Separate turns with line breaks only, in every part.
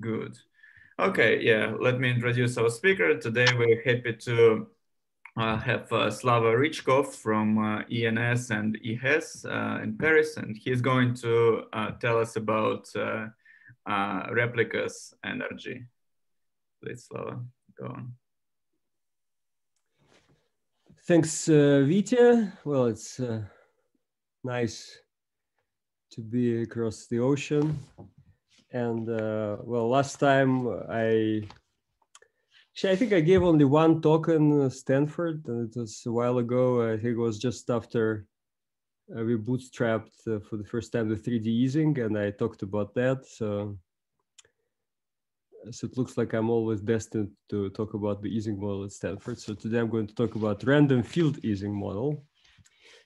Good. Okay, yeah, let me introduce our speaker. Today we're happy to uh, have uh, Slava Rychkov from uh, ENS and IHES uh, in Paris, and he's going to uh, tell us about uh, replicas and RG. Please, Slava, go on.
Thanks, uh, Vitya. Well, it's nice to be across the ocean and uh, well, last time I actually I think I gave only one talk in Stanford, and it was a while ago. I think it was just after uh, we bootstrapped uh, for the first time the 3D Ising, and I talked about that. So, so it looks like I'm always destined to talk about the Ising model at Stanford. So today I'm going to talk about random field Ising model.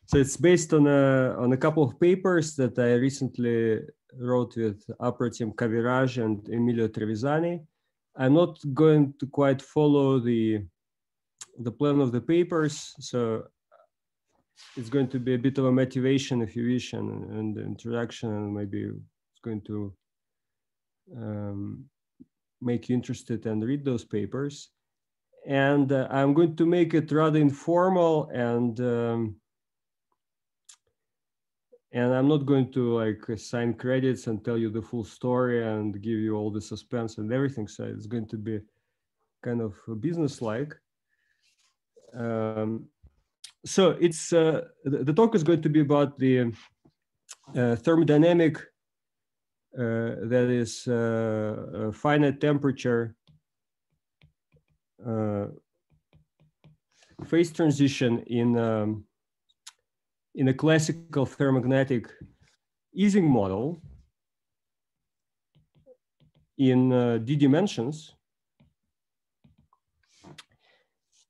So it's based on a on a couple of papers that I recently wrote with Apratim Kaviraj and Emilio Trevisani. I'm not going to quite follow the the plan of the papers, so it's going to be a bit of a motivation, if you wish, and, and introduction, and maybe it's going to um, make you interested and read those papers. And uh, I'm going to make it rather informal and um, and i'm not going to like assign credits and tell you the full story and give you all the suspense and everything so it's going to be kind of business like um, so it's uh, the, the, talk is going to be about the uh, thermodynamic uh, that is uh, finite temperature uh, phase transition in um, in a classical ferromagnetic Ising model in uh, d dimensions.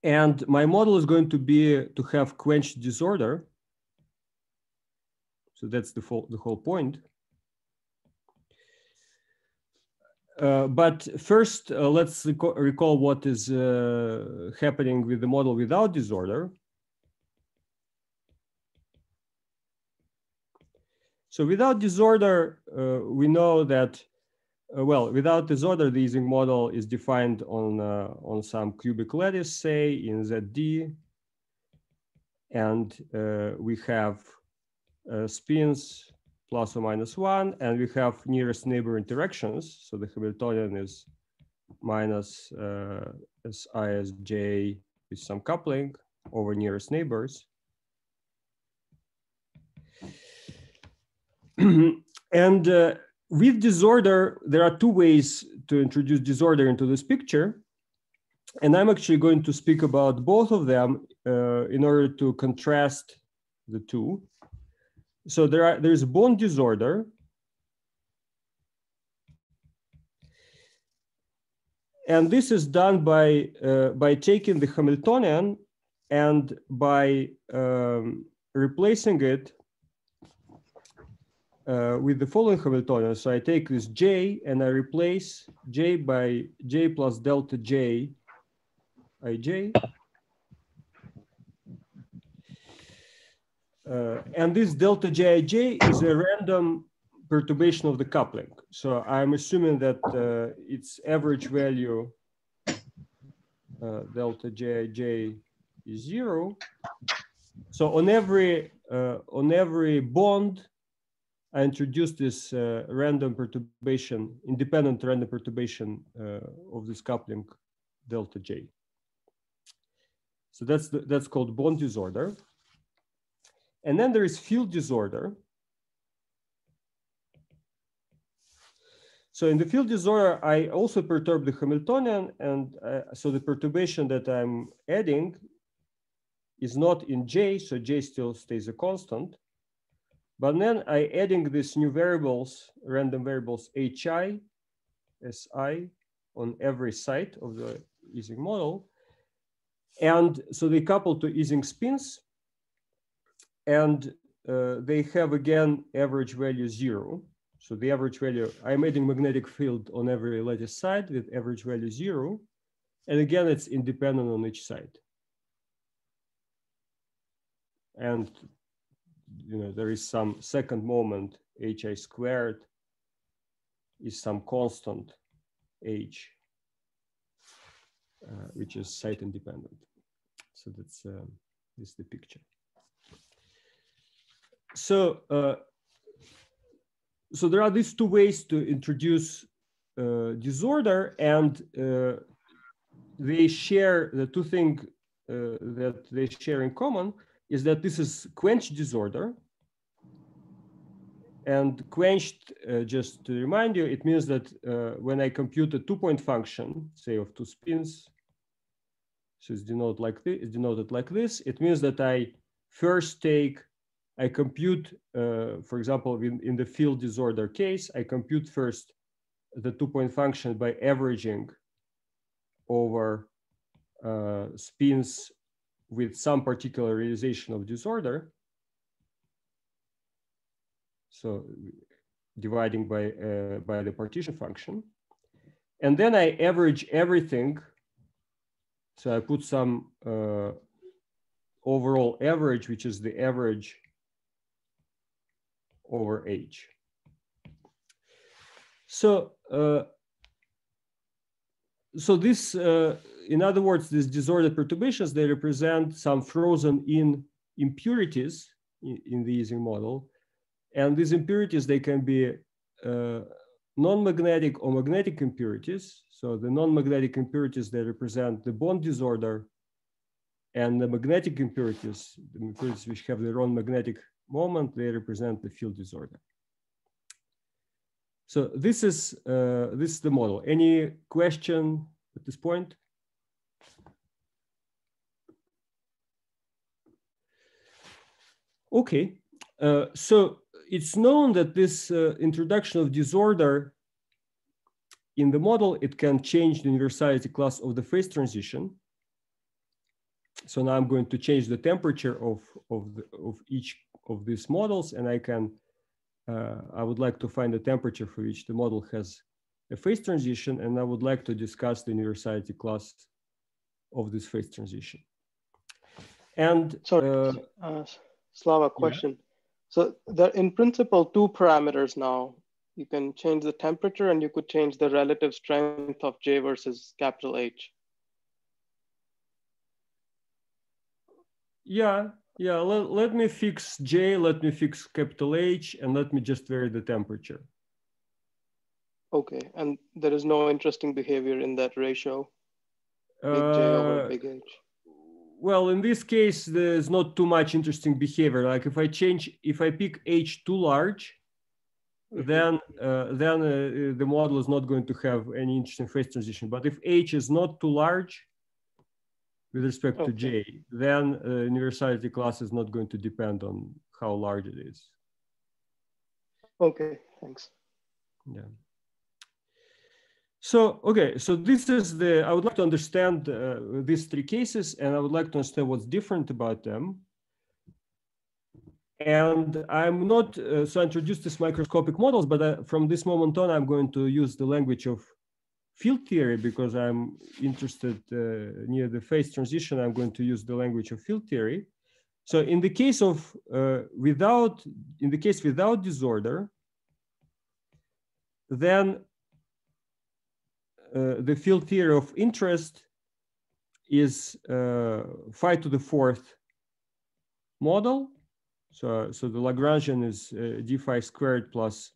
And my model is going to be to have quenched disorder. So that's the, the whole point. Uh, but first, uh, let's recall what is uh, happening with the model without disorder. So without disorder, uh, we know that, uh, well, without disorder, the Ising model is defined on, uh, on some cubic lattice, say in ZD. And uh, we have uh, spins plus or minus one, and we have nearest neighbor interactions. So the Hamiltonian is minus uh, SISJ with some coupling over nearest neighbors. and uh, with disorder, there are two ways to introduce disorder into this picture. And I'm actually going to speak about both of them uh, in order to contrast the two. So there are, there's bond disorder. And this is done by, uh, by taking the Hamiltonian and by um, replacing it uh, with the following Hamiltonian. So I take this J and I replace J by J plus delta J ij. Uh, and this delta Jij is a random perturbation of the coupling. So I'm assuming that uh, its average value uh, delta Jij is zero. So on every uh, on every bond, I introduced this uh, random perturbation, independent random perturbation uh, of this coupling delta J. So that's, the, that's called bond disorder. And then there is field disorder. So in the field disorder, I also perturb the Hamiltonian. And uh, so the perturbation that I'm adding is not in J, so J still stays a constant. But then I adding these new variables, random variables hi, si on every side of the Ising model. And so they couple to Ising spins and uh, they have again average value zero. So the average value, I'm adding magnetic field on every lattice side with average value zero. And again, it's independent on each side. And you know, there is some second moment hi squared is some constant H, uh, which is site independent. So that's um, this is the picture. So uh, so there are these two ways to introduce uh, disorder and uh, they share the two things uh, that they share in common is that this is quenched disorder. And quenched, uh, just to remind you, it means that uh, when I compute a two-point function, say of two spins, so it's denoted like this, denoted like this, it means that I first take, I compute, uh, for example, in, in the field disorder case, I compute first the two-point function by averaging over uh, spins with some particular realization of disorder. So dividing by, uh, by the partition function. And then I average everything. So I put some uh, overall average, which is the average over H. So, uh, so this, uh, in other words, these disordered perturbations, they represent some frozen in impurities in, in the Ising model and these impurities, they can be uh, non-magnetic or magnetic impurities. So the non-magnetic impurities, they represent the bond disorder and the magnetic impurities, the impurities which have their own magnetic moment, they represent the field disorder. So this is, uh, this is the model. Any question at this point? Okay, uh, so it's known that this uh, introduction of disorder in the model, it can change the universality class of the phase transition. So now I'm going to change the temperature of, of, the, of each of these models and I can, uh, I would like to find the temperature for which the model has a phase transition and I would like to discuss the universality class of this phase transition. And-
Sorry, uh, uh, Slava, question. Yeah. So there in principle two parameters now. You can change the temperature and you could change the relative strength of J versus capital H.
Yeah, yeah, let, let me fix J, let me fix capital H, and let me just vary the temperature.
Okay, and there is no interesting behavior in that ratio, big J over uh, big H
well, in this case, there's not too much interesting behavior. Like if I change, if I pick H too large, mm-hmm. then uh, then uh, the model is not going to have any interesting phase transition. But if H is not too large with respect okay. to J, then uh, universality class is not going to depend on how large it is.
Okay, thanks.
Yeah. So, okay, so this is the, I would like to understand uh, these three cases and I would like to understand what's different about them. And I'm not, uh, so I introduced these microscopic models, but uh, from this moment on, I'm going to use the language of field theory because I'm interested uh, near the phase transition, I'm going to use the language of field theory. So in the case of uh, without, in the case without disorder, then the field theory of interest is uh, phi to the fourth model. So, so the Lagrangian is uh, d phi squared plus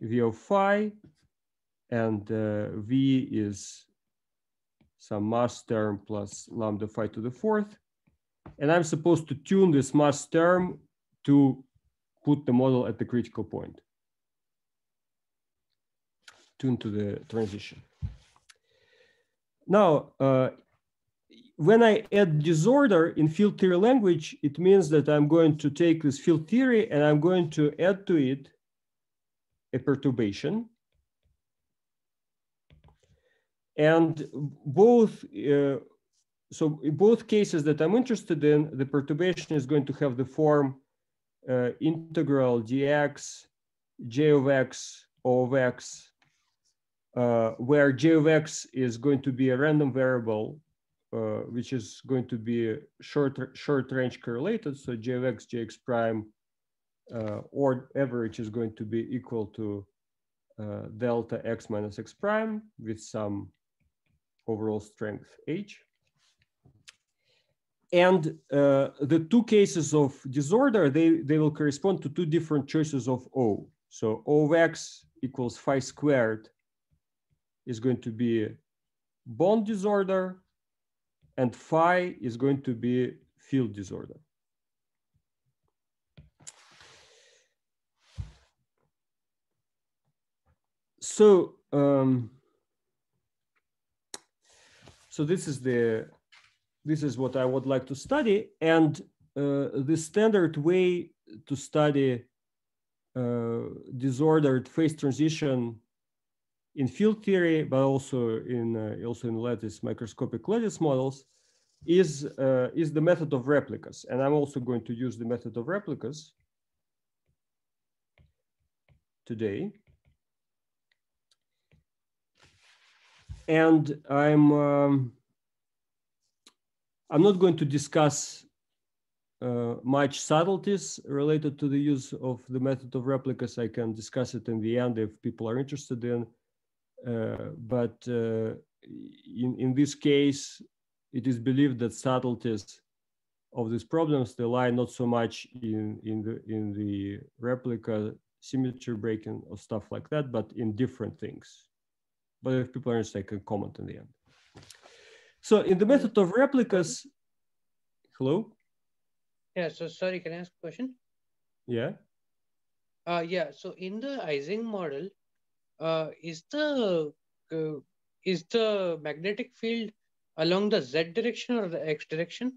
v of phi, and uh, v is some mass term plus lambda phi to the fourth. And I'm supposed to tune this mass term to put the model at the critical point, tune to the transition. Now, uh, when I add disorder in field theory language, it means that I'm going to take this field theory and I'm going to add to it a perturbation. And both, uh, so in both cases that I'm interested in, the perturbation is going to have the form uh, integral dx, j of x, o of x, uh, where j of x is going to be a random variable, uh, which is going to be short, short range correlated. So j of x, jx prime, uh, or average is going to be equal to uh, delta x minus x prime with some overall strength h. And uh, the two cases of disorder, they, they will correspond to two different choices of O. So O of x equals phi squared is going to be bond disorder and phi is going to be field disorder. So, um, so this is the this is what I would like to study. And uh, the standard way to study uh, disordered phase transition in field theory, but also in uh, also in lattice microscopic lattice models, is uh, is the method of replicas. And I'm also going to use the method of replicas today. And I'm um, I'm not going to discuss uh, much subtleties related to the use of the method of replicas. I can discuss it in the end if people are interested in. Uh, but uh, in, in this case, it is believed that subtleties of these problems, they lie not so much in, in, the, in the replica symmetry breaking or stuff like that, but in different things. But if people are interested, I can comment in the end. So in the method of replicas, hello?
Yeah, so sorry, can I ask a question?
Yeah.
Uh, yeah, so in the Ising model, uh, is the uh, is the magnetic field along the z direction or the x direction?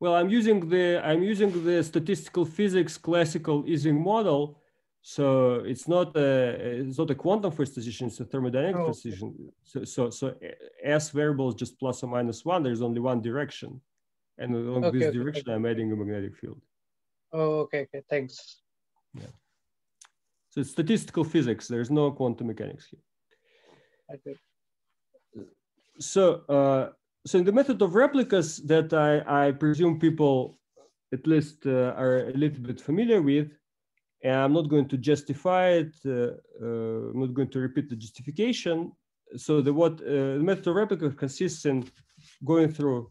Well, I'm using the I'm using the statistical physics classical Ising model, so it's not a it's not a quantum first transition; it's a thermodynamic
Oh, okay.
transition. So so so s variable is just plus or minus one. There's only one direction, and along
Okay,
this
okay,
direction, I'm adding a magnetic field.
Oh, okay, okay, thanks.
So it's statistical physics. There's no quantum mechanics here.
Okay.
So uh, so in the method of replicas that I I presume people at least uh, are a little bit familiar with, and I'm not going to justify it. Uh, uh, I'm not going to repeat the justification. So the what uh, the method of replica consists in going through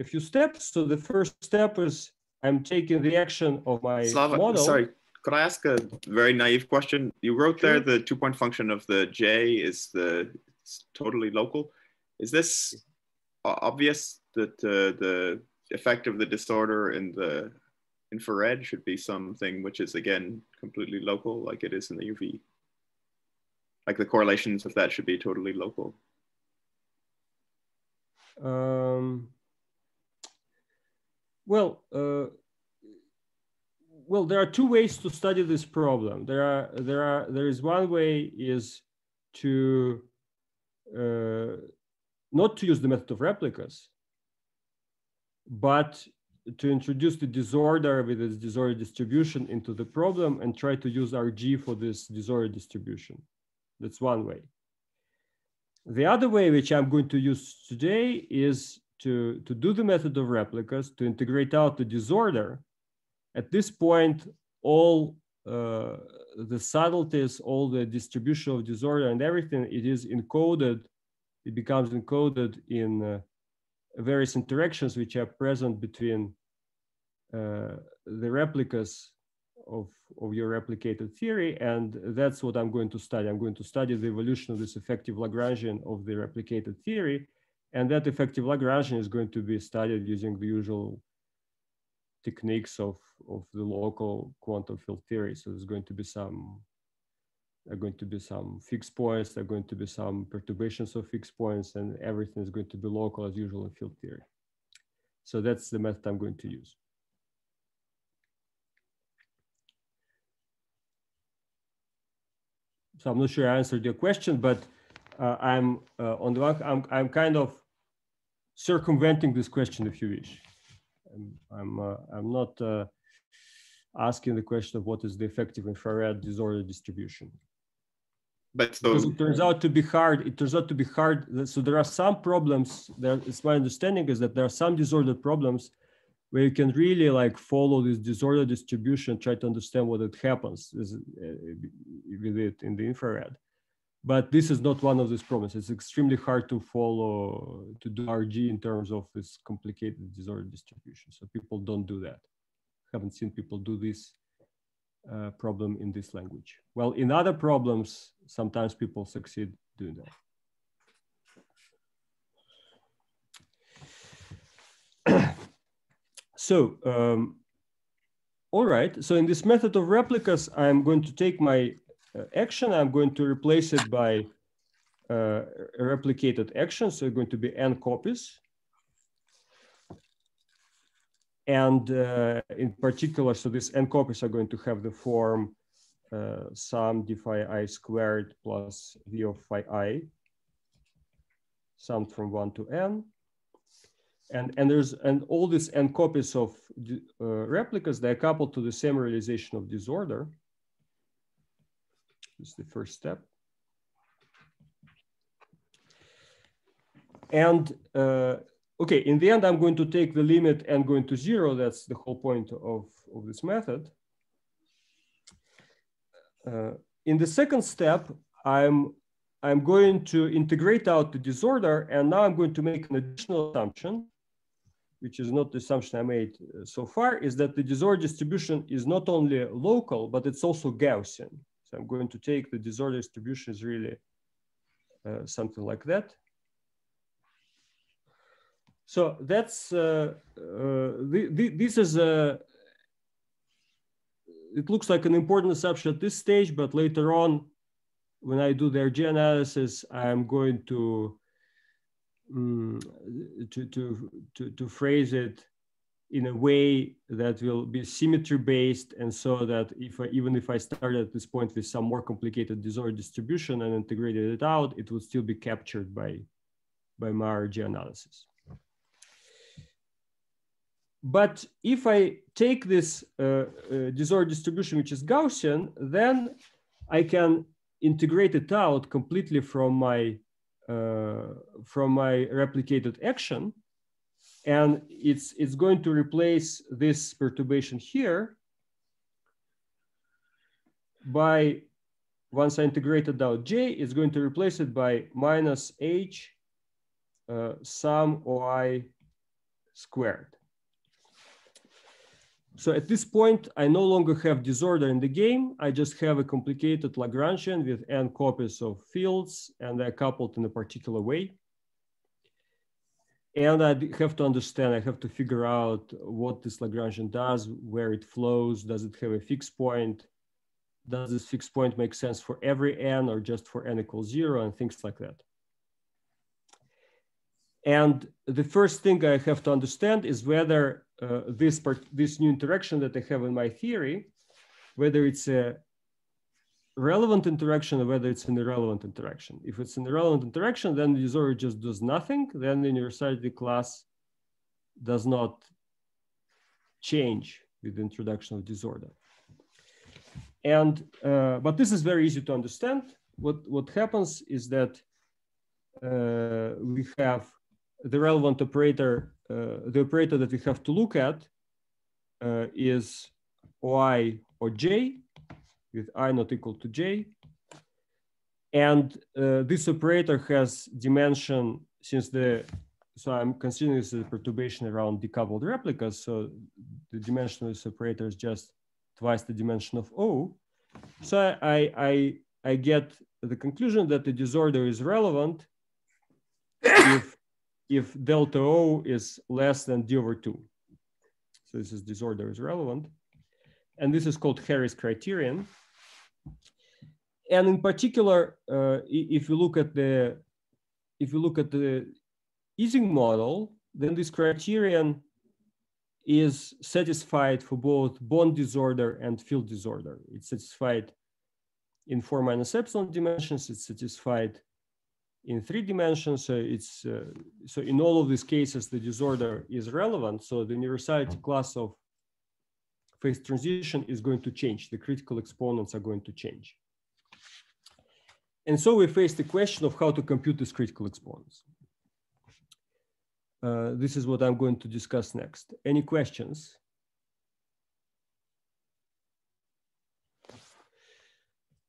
a few steps. So the first step is I'm taking the action of my
Slava,
model.
sorry, could I ask a very naive question? You wrote there the two point function of the J is the it's totally local. Is this obvious that uh, the effect of the disorder in the infrared should be something which is again completely local, like it is in the UV? Like the correlations of that should be totally local.
Um, well, uh, well, there are two ways to study this problem. There are there are there is one way is to uh, not to use the method of replicas, but to introduce the disorder with its disorder distribution into the problem and try to use RG for this disorder distribution. That's one way. The other way, which I'm going to use today, is to, to do the method of replicas, to integrate out the disorder. At this point, all uh, the subtleties, all the distribution of disorder and everything, it is encoded, it becomes encoded in uh, various interactions which are present between uh, the replicas of, of your replicated theory. And that's what I'm going to study. I'm going to study the evolution of this effective Lagrangian of the replicated theory. And that effective Lagrangian is going to be studied using the usual techniques of, of the local quantum field theory. So there's going to be some are going to be some fixed points, there are going to be some perturbations of fixed points, and everything is going to be local as usual in field theory. So that's the method I'm going to use. So I'm not sure I answered your question, but uh, I'm uh, on the one, I'm, I'm kind of circumventing this question if you wish. I'm, I'm, uh, I'm not uh, asking the question of what is the effective infrared disorder distribution.
But so
Because it turns out to be hard. It turns out to be hard. So there are some problems. There, it's my understanding is that there are some disordered problems where you can really like follow this disorder distribution, try to understand what it happens uh, with it in the infrared. But this is not one of these problems. It's extremely hard to follow, to do RG in terms of this complicated disorder distribution. So people don't do that. Haven't seen people do this uh, problem in this language. Well, in other problems, sometimes people succeed doing that. so, um, all right. So in this method of replicas, I'm going to take my action. I'm going to replace it by uh, a replicated action. So it's going to be n copies. And uh, in particular, so these n copies are going to have the form uh, sum d phi i squared plus v of phi i, summed from one to n. And, and there's and all these n copies of uh, replicas, they're coupled to the same realization of disorder. This is the first step. And uh, okay, in the end, I'm going to take the limit and going to zero. That's the whole point of, of this method. Uh, in the second step, I'm, I'm going to integrate out the disorder, and now I'm going to make an additional assumption, which is not the assumption I made uh, so far, is that the disorder distribution is not only local, but it's also Gaussian. So I'm going to take the disorder distribution is really uh, something like that. So that's, uh, uh, the, the, this is a, it looks like an important assumption at this stage, but later on, when I do the RG analysis, I'm going to, um, to, to, to, to phrase it in a way that will be symmetry based and so that if I, even if I started at this point with some more complicated disorder distribution and integrated it out, it would still be captured by, by my RG analysis. But if I take this uh, uh, disorder distribution, which is Gaussian, then I can integrate it out completely from my, uh, from my replicated action and it's, it's going to replace this perturbation here by, once I integrated out J, it's going to replace it by minus H uh, sum OI squared. So at this point, I no longer have disorder in the game. I just have a complicated Lagrangian with n copies of fields and they're coupled in a particular way and I have to understand, I have to figure out what this Lagrangian does, where it flows, does it have a fixed point? Does this fixed point make sense for every n or just for n equals zero and things like that. And the first thing I have to understand is whether uh, this, part, this new interaction that I have in my theory, whether it's a relevant interaction or whether it's an irrelevant interaction. If it's an irrelevant interaction, then the user just does nothing. Then the universality class does not change with the introduction of disorder. And, uh, but this is very easy to understand. What, what happens is that uh, we have the relevant operator, uh, the operator that we have to look at uh, is y or j, with i not equal to j. And uh, this operator has dimension since the, so I'm considering this a perturbation around decoupled replicas. So the dimension of this operator is just twice the dimension of O. So I, I, I get the conclusion that the disorder is relevant if, if delta O is less than D over two. So this is disorder is relevant. And this is called Harris criterion. And in particular, uh, if you look at the if you look at the Ising model, then this criterion is satisfied for both bond disorder and field disorder. It's satisfied in four minus epsilon dimensions. It's satisfied in three dimensions. So it's uh, so in all of these cases, the disorder is relevant. So the universality class of phase transition is going to change. The critical exponents are going to change. And so we face the question of how to compute these critical exponents. uh, this is what I'm going to discuss next. Any questions?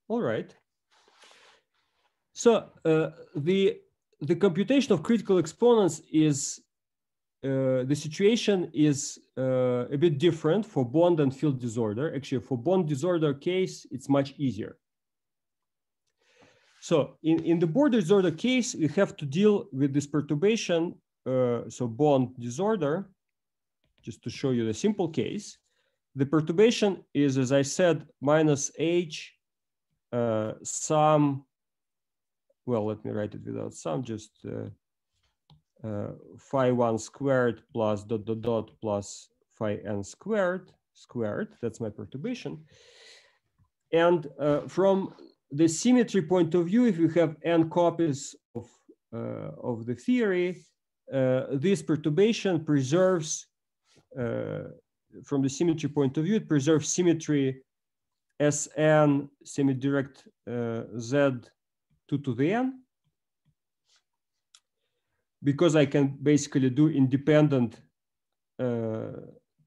All right. So uh, the the computation of critical exponents is uh, the situation is uh, a bit different for bond and field disorder. Actually, for bond disorder case, it's much easier. So in, in the bond disorder case, we have to deal with this perturbation, uh, so bond disorder, just to show you the simple case. The perturbation is, as I said, minus h uh, some, well, let me write it without sum, just uh, phi 1 squared plus dot dot dot plus phi n squared squared. That's my perturbation. And uh, from the symmetry point of view, if you have n copies of, uh, of the theory, uh, this perturbation preserves, uh, from the symmetry point of view, it preserves symmetry Sn semi-direct uh, Z 2 to the n because I can basically do independent uh,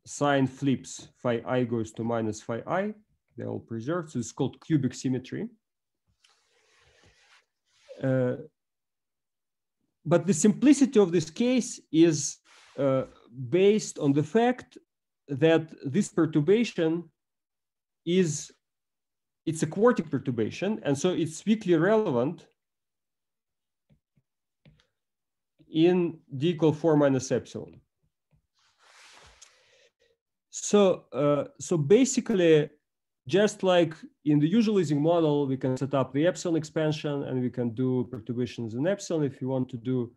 sign flips. Phi i goes to minus phi i. They're all preserved. So it's called cubic symmetry. Uh, but the simplicity of this case is uh, based on the fact that this perturbation is it's a quartic perturbation and so it's weakly relevant in d equal 4 minus epsilon. So, uh, so basically, just like in the usual Ising model, we can set up the epsilon expansion and we can do perturbations in epsilon if you want to do,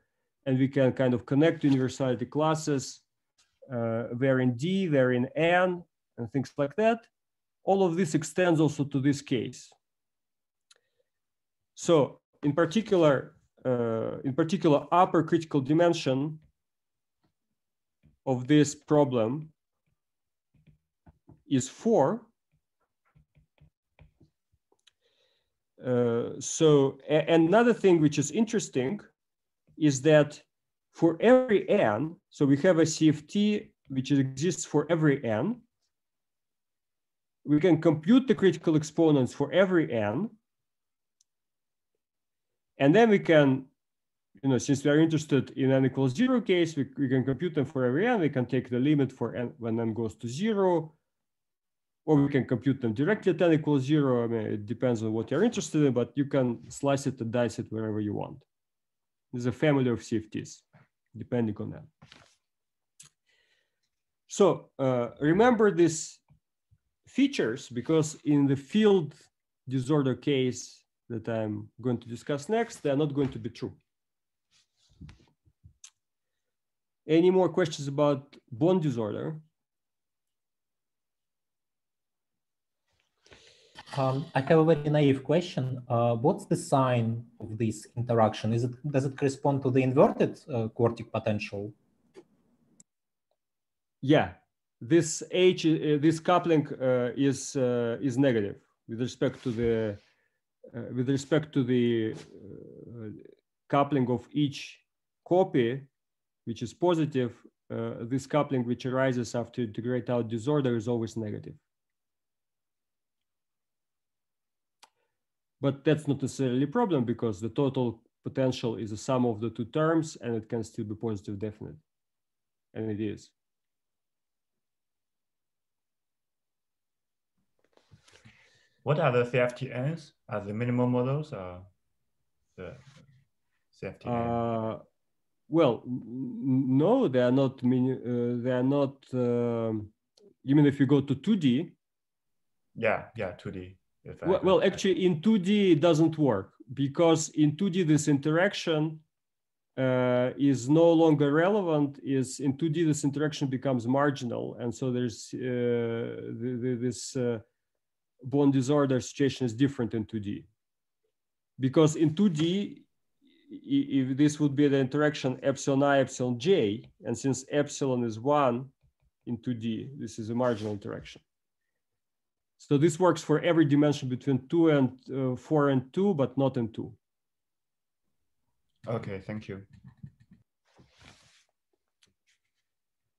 and we can kind of connect universality classes uh, where in D, where in N, and things like that. All of this extends also to this case. So in particular, uh, in particular, upper critical dimension of this problem is four. Uh, so another thing which is interesting is that for every n, so we have a CFT which exists for every n, we can compute the critical exponents for every n, and then we can, you know, since we are interested in n equals zero case, we, we can compute them for every n. We can take the limit for n when n goes to zero, or we can compute them directly at n equals zero. I mean, it depends on what you're interested in, but you can slice it and dice it wherever you want. There's a family of CFTs, depending on that. So uh, remember these features because in the field disorder case, that I'm going to discuss next, they're not going to be true. Any more questions about bond disorder?
Um, I have a very naive question. Uh, what's the sign of this interaction? Is it does it correspond to the inverted uh, quartic potential?
Yeah, this H, uh, this coupling uh, is uh, is negative with respect to the with respect to the uh, coupling of each copy, which is positive, uh, this coupling which arises after integrate out disorder is always negative. But that's not necessarily a problem because the total potential is a sum of the two terms and it can still be positive definite. And it is.
What are the CFTNs? Are the minimal models or the CFTN?
Uh, well, no, they are not. Uh, they are not. Um, you mean if you go to 2D?
Yeah, yeah, 2D.
Well, well, actually, in 2D it doesn't work because in 2D this interaction uh, is no longer relevant. Is in 2D this interaction becomes marginal, and so there's uh, the, the, this uh, bond disorder situation is different in 2D. Because in 2D, if this would be the interaction epsilon i, epsilon j, and since epsilon is one in 2D, this is a marginal interaction. So this works for every dimension between two and uh, four and two, but not in two.
Okay, thank you.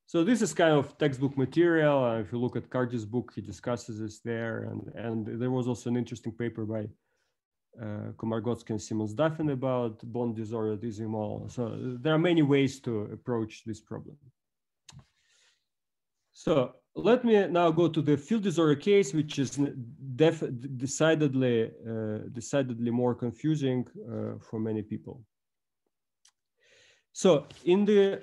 So this is kind of textbook material. Uh, if you look at Cardy's book, he discusses this there. And, and there was also an interesting paper by uh, Komargodski and Simmons-Duffin about bond disordered Ising. So there are many ways to approach this problem. So let me now go to the field disorder case, which is decidedly, uh, decidedly more confusing uh, for many people. So in the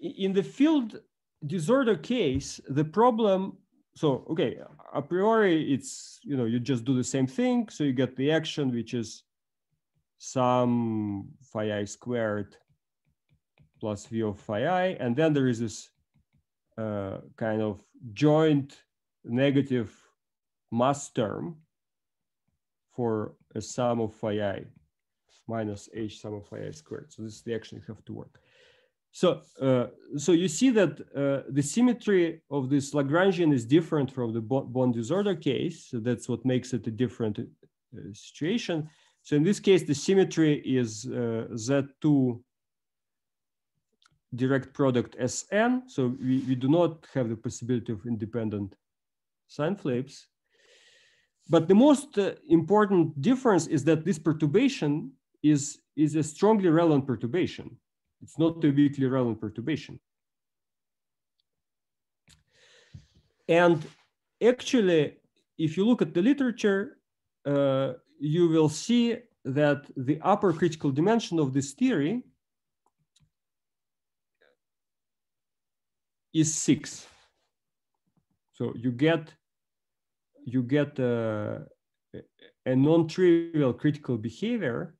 in the field disorder case, the problem, so, okay, a priori it's, you know, you just do the same thing. So you get the action, which is some phi i squared plus v of phi i. And then there is this uh, kind of joint negative mass term for a sum of phi i minus h sum of phi i squared. So this is the action you have to work. So, uh, so you see that uh, the symmetry of this Lagrangian is different from the bond disorder case. So that's what makes it a different uh, situation. So in this case, the symmetry is uh, Z2 direct product Sn. So we, we do not have the possibility of independent sign flips. But the most uh, important difference is that this perturbation is, is a strongly relevant perturbation. It's not a weakly relevant perturbation. And actually, if you look at the literature, uh, you will see that the upper critical dimension of this theory is six. So you get you get uh, a non-trivial critical behavior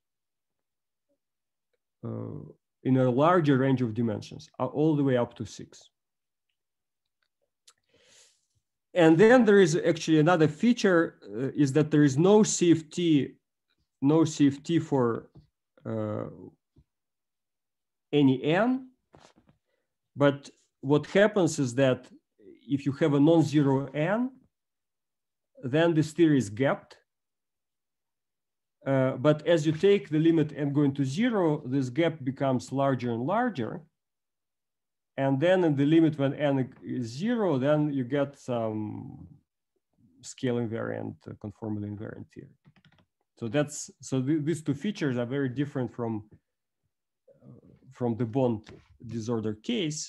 uh, in a larger range of dimensions, all the way up to six. And then there is actually another feature uh, is that there is no CFT, no CFT for uh, any n. But what happens is that if you have a non-zero n, then this theory is gapped uh, but as you take the limit n going to zero, this gap becomes larger and larger. And then in the limit when n is zero, then you get some scale invariant, uh, conformally invariant theory. So that's so th these two features are very different from uh, from the bond disorder case.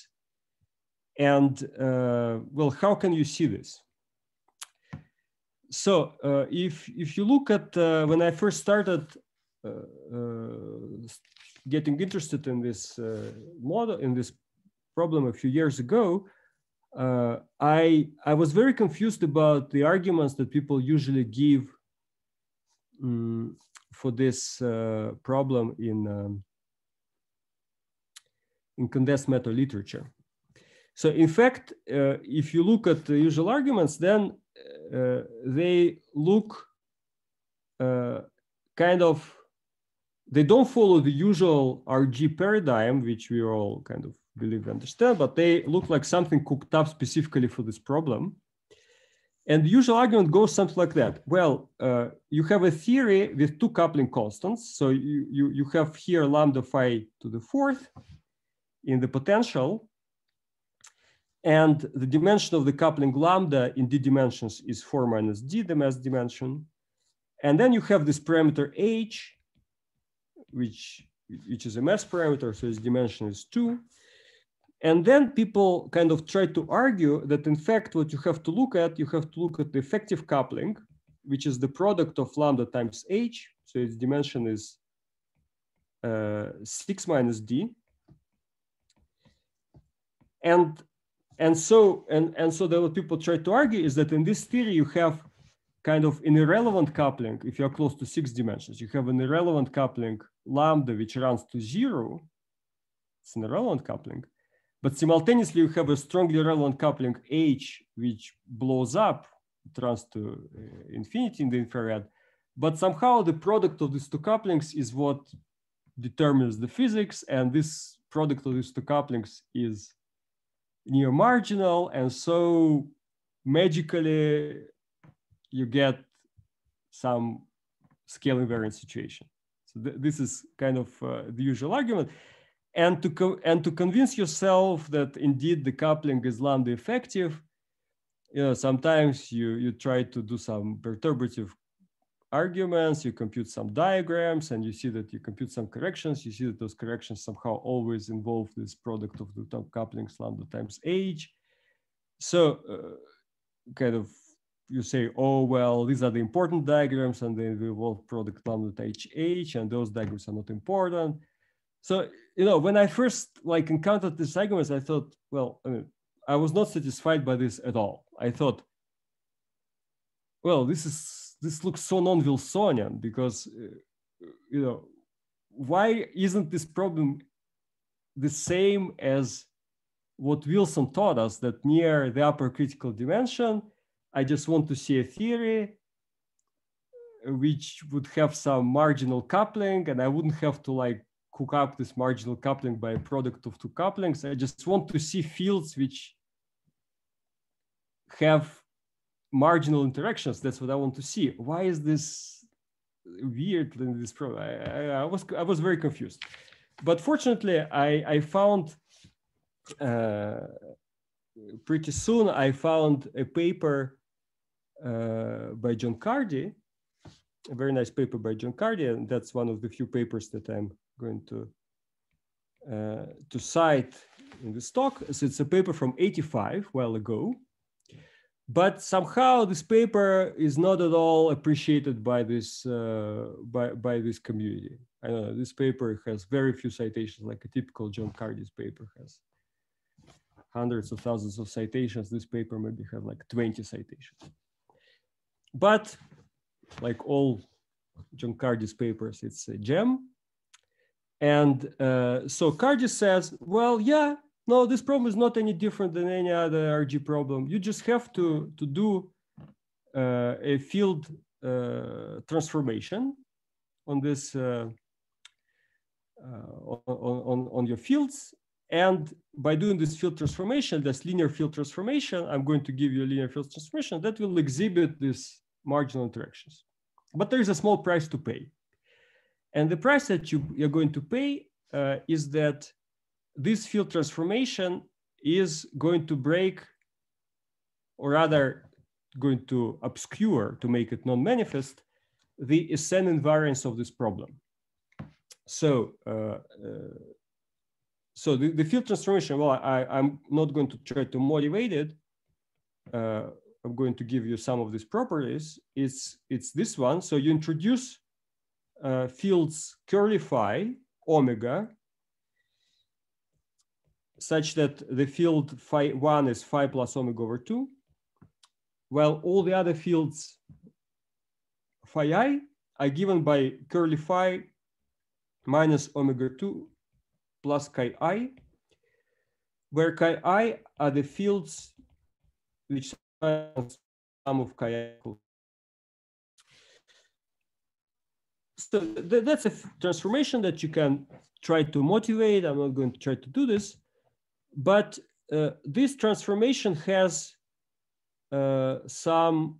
And uh, well, how can you see this? So uh, if if you look at uh, when I first started uh, uh getting interested in this uh, model in this problem a few years ago, uh, I I was very confused about the arguments that people usually give um, for this problem in um, in condensed matter literature. So in fact, if you look at the usual arguments, then uh, they look uh, kind of they don't follow the usual RG paradigm, which we all kind of believe and understand, but they look like something cooked up specifically for this problem. And the usual argument goes something like that. Well, uh, you have a theory with two coupling constants. So you, you, you have here lambda phi to the fourth in the potential. And the dimension of the coupling lambda in d dimensions is 4 minus d, the mass dimension. And then you have this parameter h, which, which is a mass parameter, so its dimension is 2. And then people kind of try to argue that in fact, what you have to look at, you have to look at the effective coupling, which is the product of lambda times h. So its dimension is uh, 6 minus d. And and so and and so that what people try to argue is that in this theory you have kind of an irrelevant coupling if you're close to six dimensions you have an irrelevant coupling lambda which runs to zero. It's an irrelevant coupling. But simultaneously you have a strongly relevant coupling h which blows up it runs to uh, infinity in the infrared. But somehow the product of these two couplings is what determines the physics and this product of these two couplings is near marginal and so magically you get some scale invariant situation. So th this is kind of uh, the usual argument. and to and to convince yourself that indeed the coupling is lambda effective, you know, sometimes you you try to do some perturbative arguments, you compute some diagrams, and you see that you compute some corrections. You see that those corrections somehow always involve this product of the top couplings lambda times h. So uh, kind of you say, oh, well, these are the important diagrams and they involve product lambda HH and those diagrams are not important. So, you know, when I first like encountered these arguments, I thought, well, I, mean, I was not satisfied by this at all. I thought, well, this is, this looks so non-Wilsonian because, uh, you know, why isn't this problem the same as what Wilson taught us that near the upper critical dimension, I just want to see a theory which would have some marginal coupling and I wouldn't have to like cook up this marginal coupling by a product of two couplings. I just want to see fields which have marginal interactions. That's what I want to see. Why is this weird in this problem? I, I, I was I was very confused. But fortunately, I, I found uh, pretty soon I found a paper uh, by John Cardy, a very nice paper by John Cardy, and that's one of the few papers that I'm going to uh, to cite in this talk. So it's a paper from 85, while ago, but somehow this paper is not at all appreciated by this uh, by by this community. I know this paper has very few citations, like a typical John Cardy's paper has hundreds of thousands of citations. This paper maybe have like 20 citations. But like all John Cardy's papers, it's a gem. And uh, so Cardy says, well, yeah, no, this problem is not any different than any other RG problem. You just have to, to do uh, a field uh, transformation on this uh, uh, on, on, on your fields. And by doing this field transformation, this linear field transformation, I'm going to give you a linear field transformation that will exhibit these marginal interactions. But there is a small price to pay. And the price that you, you're going to pay uh, is that this field transformation is going to break, or rather going to obscure, to make it non-manifest, the SN variance of this problem. So, uh, uh, so the, the, field transformation, well, I, I'm not going to try to motivate it. Uh, I'm going to give you some of these properties. It's, it's this one. So you introduce uh, fields curly phi, omega, such that the field phi 1 is phi plus omega over 2, while all the other fields phi i are given by curly phi minus omega 2 plus chi i, where chi i are the fields which sum of chi So th that's a transformation that you can try to motivate. I'm not going to try to do this, but uh, this transformation has uh, some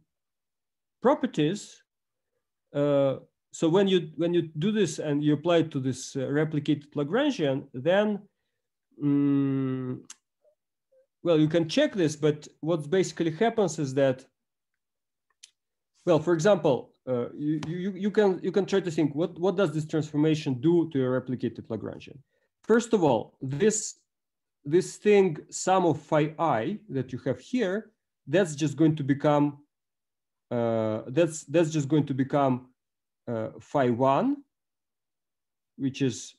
properties uh, so when you when you do this and you apply it to this uh, replicated Lagrangian, then um, well, you can check this, but what basically happens is that, well, for example, uh, you, you, you, can, you can try to think, what, what does this transformation do to a replicated Lagrangian? First of all, this, this thing, sum of phi i that you have here, that's just going to become, uh, that's, that's just going to become uh, phi 1, which is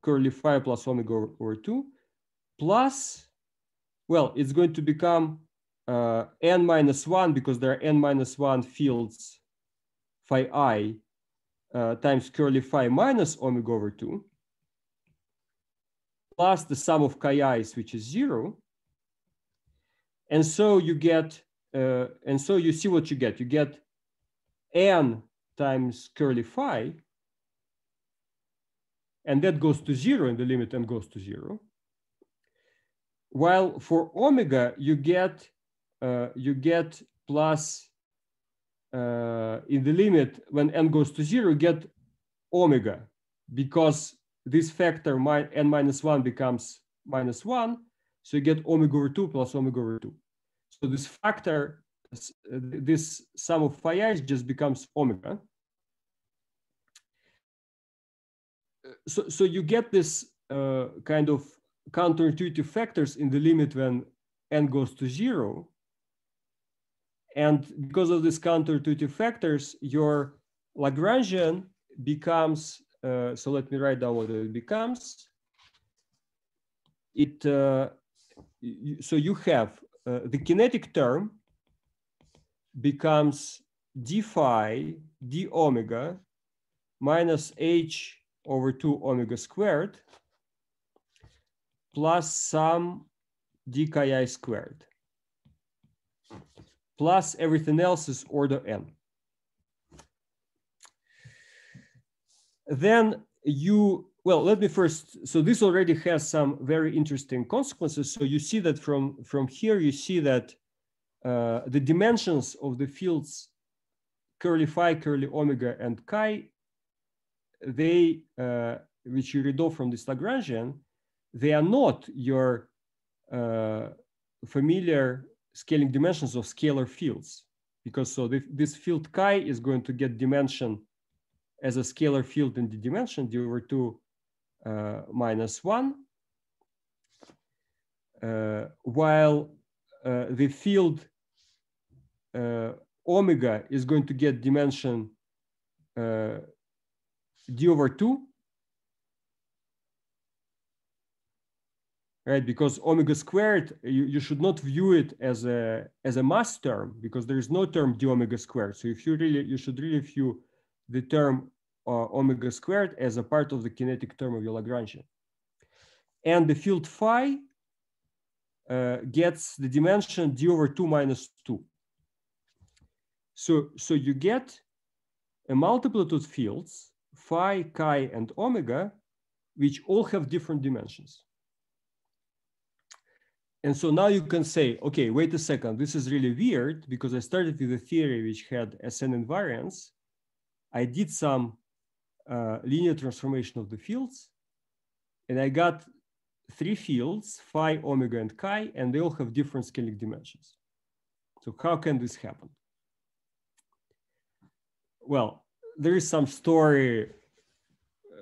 curly phi plus omega over 2, plus, well, it's going to become uh, n minus 1 because there are n minus 1 fields phi i uh, times curly phi minus omega over 2 plus the sum of chi i's, which is 0. And so you get, uh, and so you see what you get. You get n times curly phi, and that goes to zero in the limit and goes to zero. While for omega, you get uh, you get plus uh, in the limit when n goes to zero, you get omega because this factor my, n minus one becomes minus one. So you get omega over two plus omega over two. So this factor, this sum of phi i's just becomes omega. So, so you get this uh, kind of counterintuitive factors in the limit when n goes to zero. And because of these counterintuitive factors, your Lagrangian becomes, uh, so let me write down what it becomes. It, uh, so you have uh, the kinetic term becomes d phi d omega minus h over 2 omega squared plus some d chi i squared plus everything else is order n. Then you, well, let me first, so this already has some very interesting consequences. So you see that from, from here, you see that uh, the dimensions of the fields curly phi, curly omega, and chi, they, uh, which you read off from this Lagrangian, they are not your uh, familiar scaling dimensions of scalar fields. Because so this field chi is going to get dimension as a scalar field in the dimension d over 2 uh, minus 1, uh, while uh, the field uh, omega is going to get dimension uh, d over 2 right? Because omega squared, you, you should not view it as a as a mass term because there is no term d omega squared. So if you really, you should really view the term omega squared as a part of the kinetic term of your Lagrangian. And the field phi uh, gets the dimension d over 2 minus 2. So, so you get a multiplicity fields, phi, chi, and omega, which all have different dimensions. And so now you can say, okay, wait a second, this is really weird because I started with a theory which had SN invariance. I did some uh, linear transformation of the fields and I got three fields, phi, omega, and chi, and they all have different scaling dimensions. So how can this happen? Well, there is some story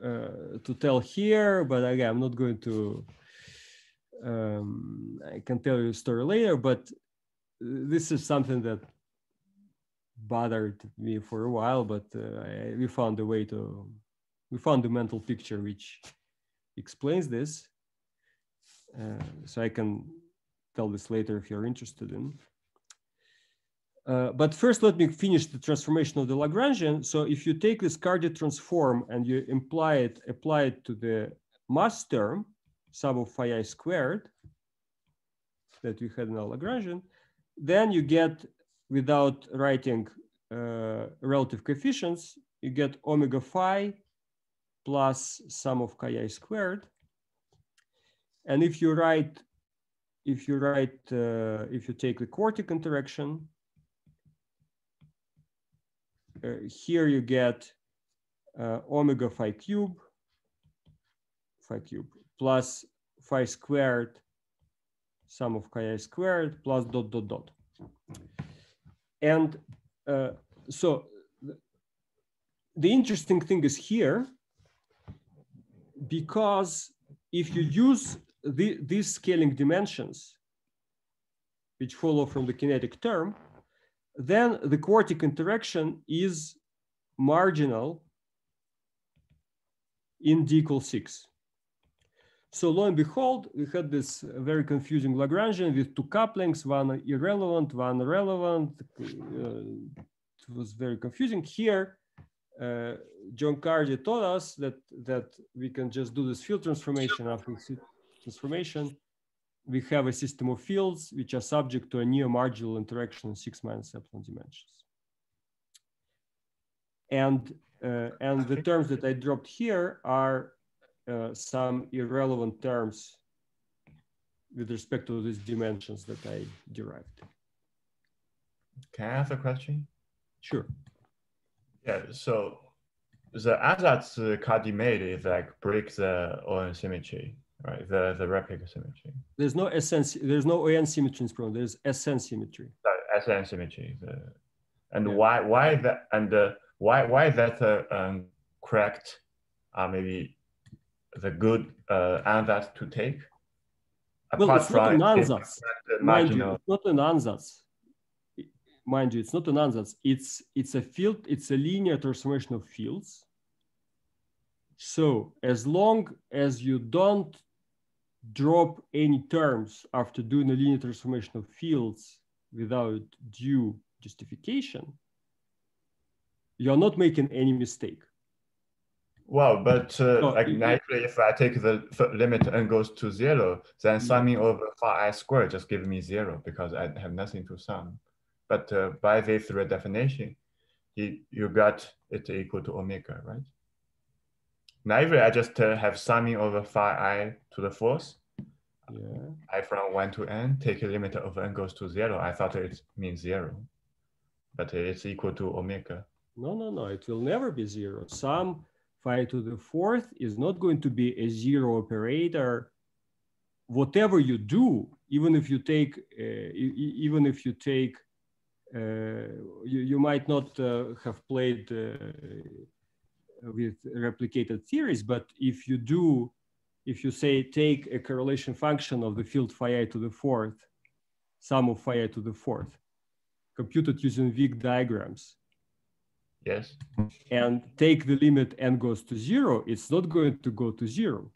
uh, to tell here, but again, I'm not going to um, I can tell you a story later, but this is something that bothered me for a while, but uh, I, we found a way to, we found a mental picture which explains this. Uh, so I can tell this later if you're interested in. Uh, but first, let me finish the transformation of the Lagrangian. So if you take this Cardy transform and you imply it, apply it to the mass term, sum of phi i squared that we had in our Lagrangian, then you get, without writing uh, relative coefficients, you get omega phi plus sum of chi i squared. And if you write, if you write, uh, if you take the quartic interaction, uh, here you get uh, omega phi cube, phi cube plus phi squared sum of chi squared plus dot dot dot. And uh, so the interesting thing is here, because if you use the, these scaling dimensions, which follow from the kinetic term, then the quartic interaction is marginal in d equals six. So lo and behold, we had this very confusing Lagrangian with two couplings, one irrelevant, one relevant. Uh, it was very confusing. Here, uh, John Cardy told us that, that we can just do this field transformation after transformation. We have a system of fields which are subject to a near-marginal interaction in six minus epsilon dimensions. And, uh, and the terms that I dropped here are uh, some irrelevant terms with respect to these dimensions that I derived.
Can I ask a question?
Sure.
Yeah, so the ansatz Cardinal is like break the ON symmetry, right? The the replica symmetry.
There's no SN, there's no ON symmetry in problem. There's SN symmetry.
Uh, SN symmetry. The, and
Yeah.
why why that and uh, why why is that uh, um, correct? Uh, maybe the good uh, ansatz to take.
Well, it's not an ansatz. Mind you, it's not an ansatz. Mind you, it's not an ansatz. It's it's a field. It's a linear transformation of fields. So as long as you don't drop any terms after doing a linear transformation of fields without due justification, you're not making any mistake.
Well, but uh,
No,
like
it-
naturally, if I take the limit n goes to zero, then summing over phi i squared just gives me zero because I have nothing to sum. But uh, by this redefinition, you, you got it equal to omega, right? Naively, I just uh, have summing over phi i to the fourth,
Yeah.
i from one to n, take a limit of n goes to zero. I thought it means zero, but it's equal to omega.
No, no, no. It will never be zero. Sum phi to the fourth is not going to be a zero operator. Whatever you do, even if you take, uh, even if you take, uh, you, you might not uh, have played uh, with replicated theories, but if you do, if you say take a correlation function of the field phi i to the fourth, sum of phi i to the fourth, computed using Wick diagrams,
Yes.
and take the limit n goes to zero, it's not going to go to zero.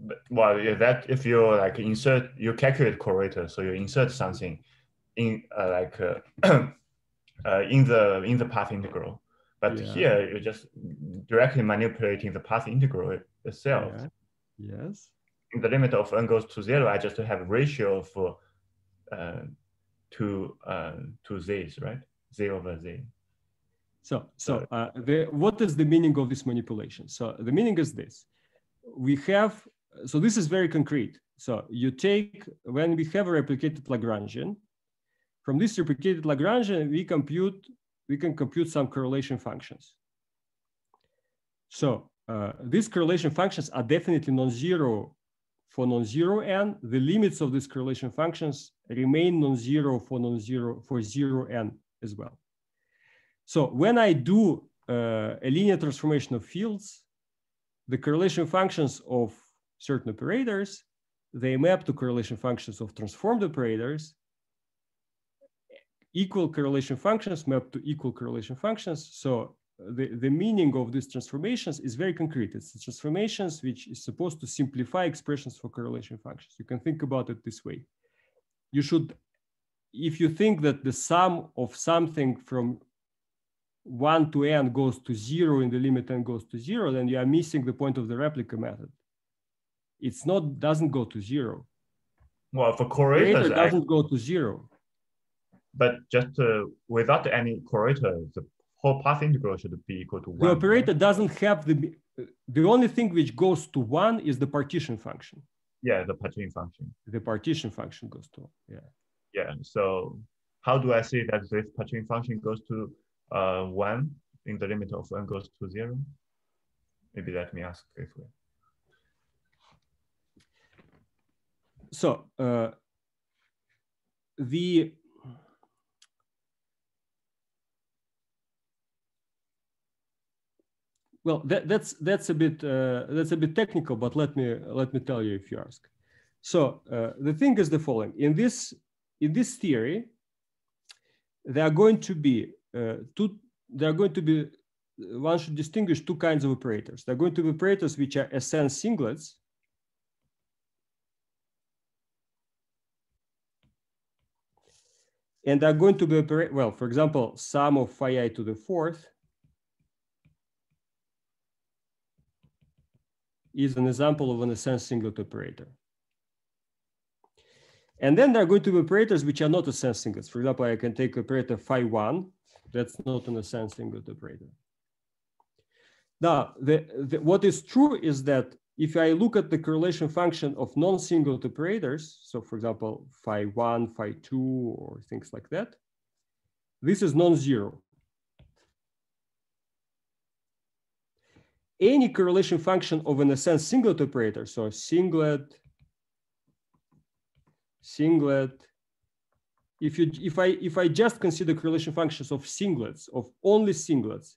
But, well, yeah, that if you like insert, you calculate correlator, so you insert something in uh, like uh, uh, in the in the path integral. But
Yeah.
here you're just directly manipulating the path integral itself.
Yeah. Yes.
In the limit of n goes to zero, I just have ratio for uh, to uh, to z's, right? Z over z.
So, so uh, the, what is the meaning of this manipulation? So the meaning is this: we have. So this is very concrete. So you take when we have a replicated Lagrangian. From this replicated Lagrangian, we compute we can compute some correlation functions. So uh, these correlation functions are definitely non-zero for non-zero n. The limits of these correlation functions remain non-zero for non-zero for zero n as well. So when I do uh, a linear transformation of fields, the correlation functions of certain operators, they map to correlation functions of transformed operators. Equal correlation functions map to equal correlation functions. So the, the meaning of these transformations is very concrete. It's the transformations which is supposed to simplify expressions for correlation functions. You can think about it this way. You should, if you think that the sum of something from 1 to n goes to 0 in the limit n goes to 0, then you are missing the point of the replica method. It's not, doesn't go to 0.
Well, for correlators, I,
doesn't go to 0.
but just uh, without any correlator, the whole path integral should be equal to one.
The
right?
operator doesn't have the, the only thing which goes to 1 is the partition function.
Yeah, the partition function.
The partition function goes to, yeah.
Yeah. So how do I say that this partition function goes to uh, one in the limit of n goes to zero? Maybe let me ask this way.
So uh, the well, that, that's that's a bit uh, that's a bit technical, but let me let me tell you if you ask. So uh, the thing is the following: in this in this theory, there are going to be Uh, two. There are going to be uh, one should distinguish two kinds of operators. There are going to be operators which are SN singlets, and they're going to be well for example sum of phi i to the fourth is an example of an SN singlet operator and then there are going to be operators which are not SN singlets for example i can take operator phi 1 that's not an SN singlet operator now the, the, what is true is that if I look at the correlation function of non-singlet operators, so for example, phi one, phi two, or things like that, this is non-zero. any correlation function of in a sense singlet operator. So singlet, singlet. If you if I if I just consider correlation functions of singlets of only singlets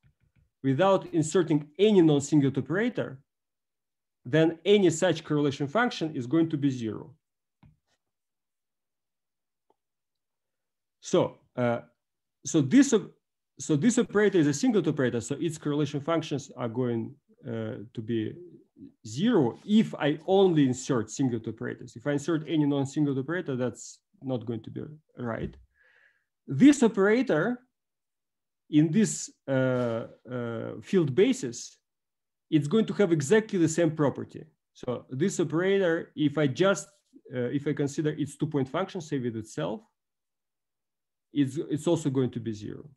without inserting any non-singlet operator, then any such correlation function is going to be zero. So uh, so this so this operator is a singlet operator, so its correlation functions are going uh, to be zero if I only insert singlet operators. If I insert any non-singlet operator, that's not going to be right. This operator in this uh, uh, field basis, it's going to have exactly the same property. So this operator, if I just, uh, if I consider its two-point function, say with itself, it's, it's also going to be zero.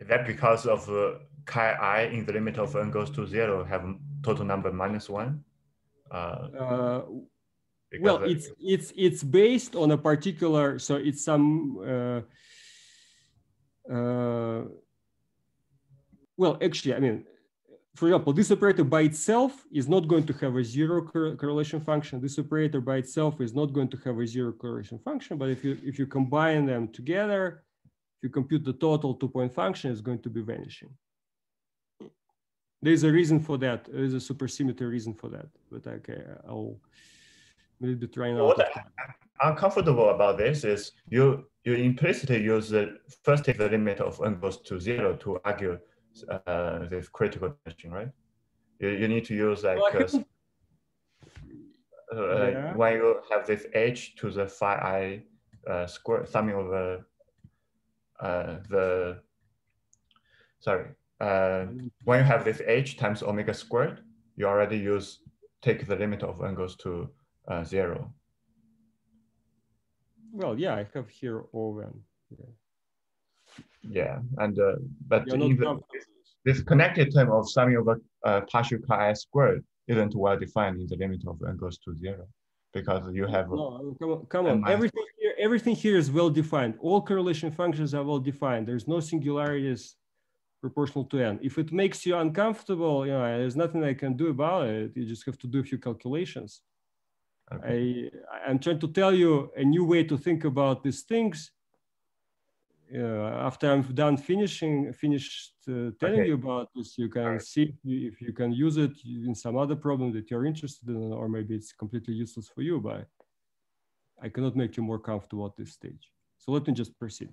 Is that because of uh, chi i in the limit of n goes to zero have total number minus one?
Uh, uh, well, it's it's it's based on a particular, so it's some. Uh, uh, well, actually, I mean, for example, this operator by itself is not going to have a zero cor correlation function. This operator by itself is not going to have a zero correlation function. But if you if you combine them together, if you compute the total two-point function, it's going to be vanishing. There's a reason for that. There's a supersymmetry reason for that, but okay, I'll maybe be trying out. What
I'm comfortable about this is you you implicitly use the first take the limit of n goes to zero to argue uh, this critical dimension, right? You, you need to use like well, uh, uh, yeah. when you have this h to the phi i uh, square summing over uh, the, sorry, uh, when you have this h times omega squared, you already use, take the limit of n goes to uh, zero.
Well, yeah, I have here O(n).
Yeah, yeah and uh, but even this connected term of summing over uh, partial chi squared isn't well defined in the limit of n goes to zero because you have
no, come on, come on. everything here everything here is well defined all correlation functions are well defined there's no singularities proportional to n if it makes you uncomfortable you know there's nothing i can do about it you just have to do a few calculations okay. i i'm trying to tell you a new way to think about these things uh, after I'm done finishing, finished uh, telling okay. you about this, you can right. see if you can use it in some other problem that you're interested in, or maybe it's completely useless for you, but I cannot make you more comfortable at this stage. So let me just proceed.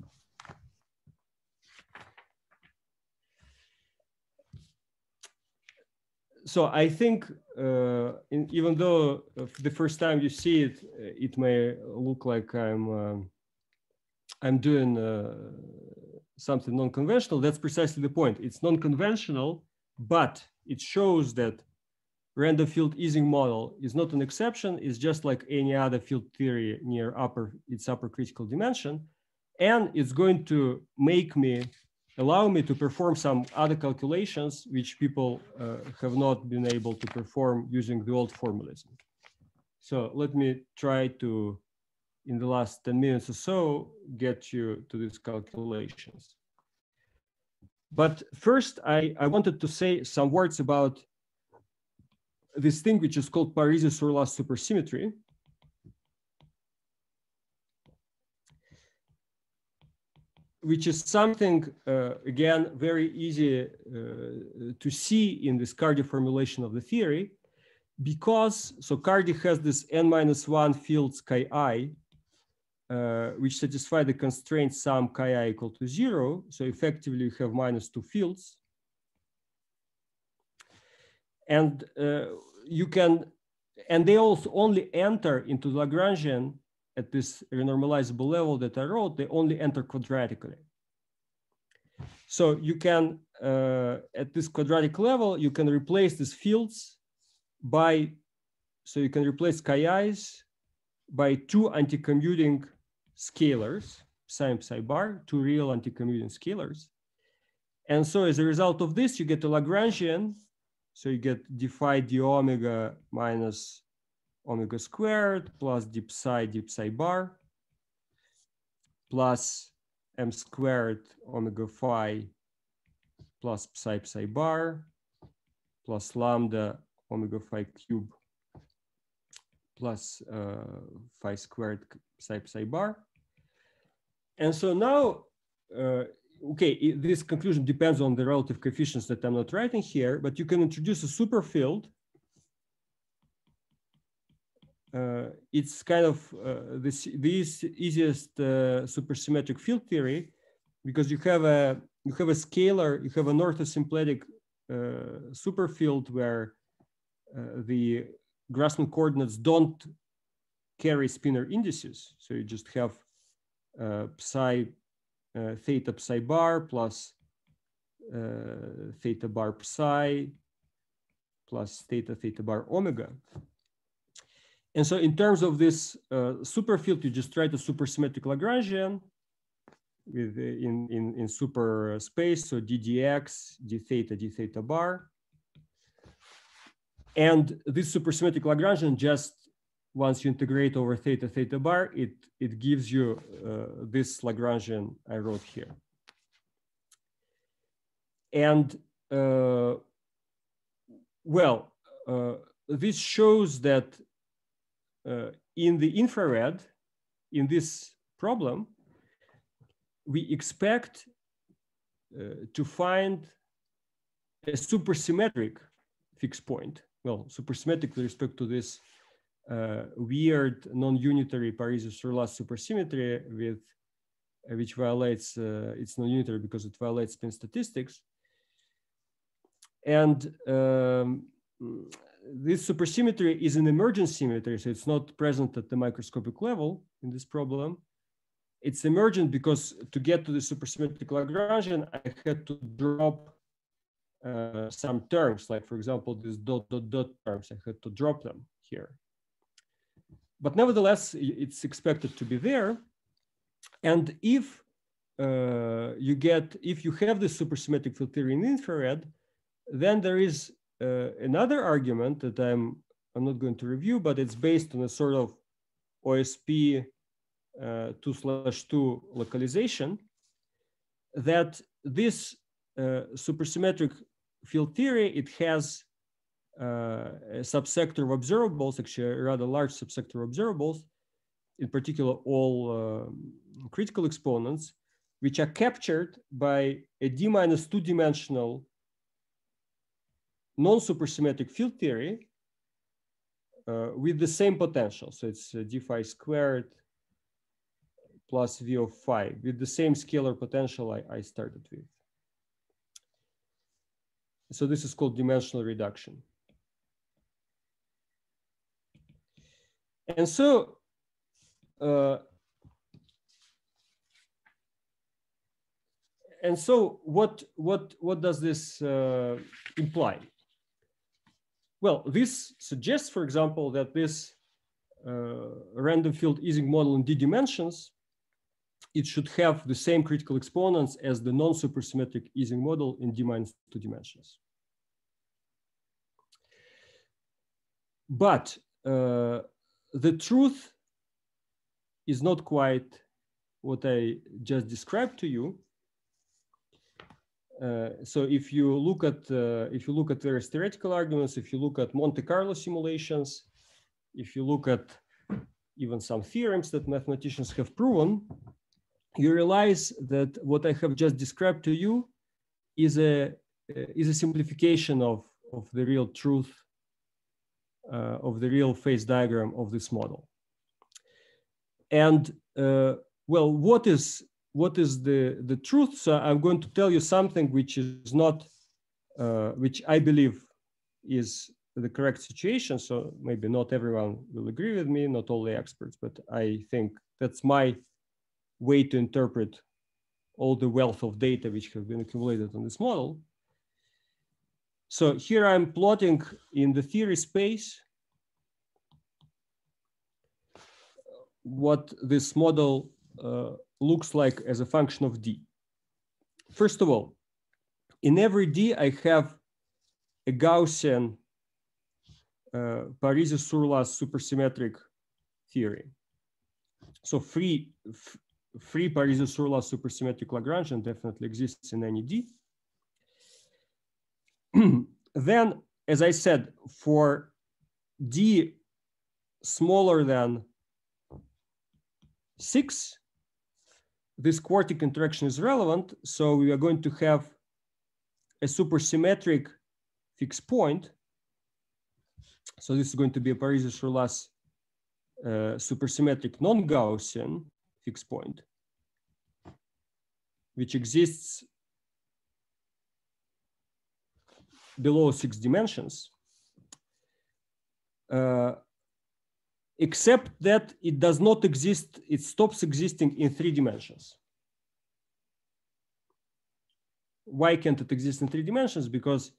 So I think uh, in, even though the first time you see it, it may look like I'm I'm doing uh, something non-conventional, that's precisely the point. It's non-conventional, but it shows that random field Ising model is not an exception. It's just like any other field theory near upper its upper critical dimension. And it's going to make me, allow me to perform some other calculations which people uh, have not been able to perform using the old formalism. So let me try to in the last 10 minutes or so get you to these calculations. But first, I, I wanted to say some words about this thing which is called Parisi-Sourlas supersymmetry. Which is something, uh, again, very easy uh, to see in this Cardy formulation of the theory, because, so Cardy has this n minus one fields chi i, uh, which satisfy the constraint sum chi i equal to zero. So effectively you have minus two fields. And uh, you can, and they also only enter into Lagrangian at this renormalizable level that I wrote, they only enter quadratically. So you can, uh, at this quadratic level, you can replace these fields by, so you can replace chi i's by two anti-commuting scalars, psi and psi bar, two real anti-commuting scalars. And so as a result of this, you get a Lagrangian. So you get d phi d omega minus omega squared plus d psi d psi bar plus m squared omega phi plus psi psi bar plus lambda omega phi cube plus uh, phi squared psi psi bar. And so now, uh, okay, this conclusion depends on the relative coefficients that I'm not writing here, but you can introduce a superfield. Uh, it's kind of uh, this, this easiest uh, supersymmetric field theory because you have a you have a scalar, you have an orthosymplectic superfield where the Grassmann coordinates don't carry spinor indices. So you just have uh, psi uh, theta psi bar plus uh, theta bar psi plus theta theta bar omega. And so in terms of this uh, superfield, you just write a supersymmetric Lagrangian with uh, in, in, in super space. So ddx, d theta, d theta bar. And this supersymmetric Lagrangian just once you integrate over theta theta bar, it, it gives you uh, this Lagrangian I wrote here. And uh, well, uh, this shows that uh, in the infrared, in this problem, we expect uh, to find a supersymmetric fixed point. Well, supersymmetric with respect to this uh, weird non-unitary Parisi-Sourlas supersymmetry with uh, which violates uh, it's non-unitary because it violates spin statistics. And um, this supersymmetry is an emergent symmetry, so it's not present at the microscopic level in this problem. It's emergent because to get to the supersymmetric Lagrangian, I had to drop uh, some terms, like for example, these dot dot dot terms, I had to drop them here. But nevertheless, it's expected to be there. And if uh, you get, if you have the supersymmetric field theory in infrared, then there is another argument that I'm, I'm not going to review, but it's based on a sort of OSP uh, 2 slash 2 localization that this uh, supersymmetric field theory, it has uh, a subsector of observables, actually a rather large subsector of observables, in particular all uh, critical exponents, which are captured by a d minus two dimensional non-supersymmetric field theory uh, with the same potential. So it's uh, d phi squared plus v of phi with the same scalar potential I, I started with. So this is called dimensional reduction. And so uh, and so what what what does this uh, imply? Well, this suggests, for example, that this uh, random field Ising model in d dimensions, it should have the same critical exponents as the non-supersymmetric Ising model in d minus two dimensions. But uh, the truth is not quite what I just described to you. Uh, so if you look at uh, if you look at various theoretical arguments, if you look at Monte Carlo simulations, if you look at even some theorems that mathematicians have proven, you realize that what I have just described to you is a uh, is a simplification of of the real truth uh, of the real phase diagram of this model. And uh, well, what is what is the the truth? So I'm going to tell you something which is not, uh, which I believe is the correct situation. So maybe not everyone will agree with me, not all the experts, but I think that's my way to interpret all the wealth of data which have been accumulated on this model. So here I'm plotting in the theory space what this model uh, looks like as a function of D. First of all, in every D, I have a Gaussian uh, Parisi-Sourlas supersymmetric theory. So free, free Parisi-Sourlas supersymmetric Lagrangian definitely exists in any D. then, as I said, for d smaller than six, this quartic interaction is relevant. So we are going to have a supersymmetric fixed point. So this is going to be a Parisi-Sourlas uh, supersymmetric non-Gaussian fixed point, which exists below six dimensions, uh, except that it does not exist, it stops existing in three dimensions. Why can't it exist in three dimensions? Because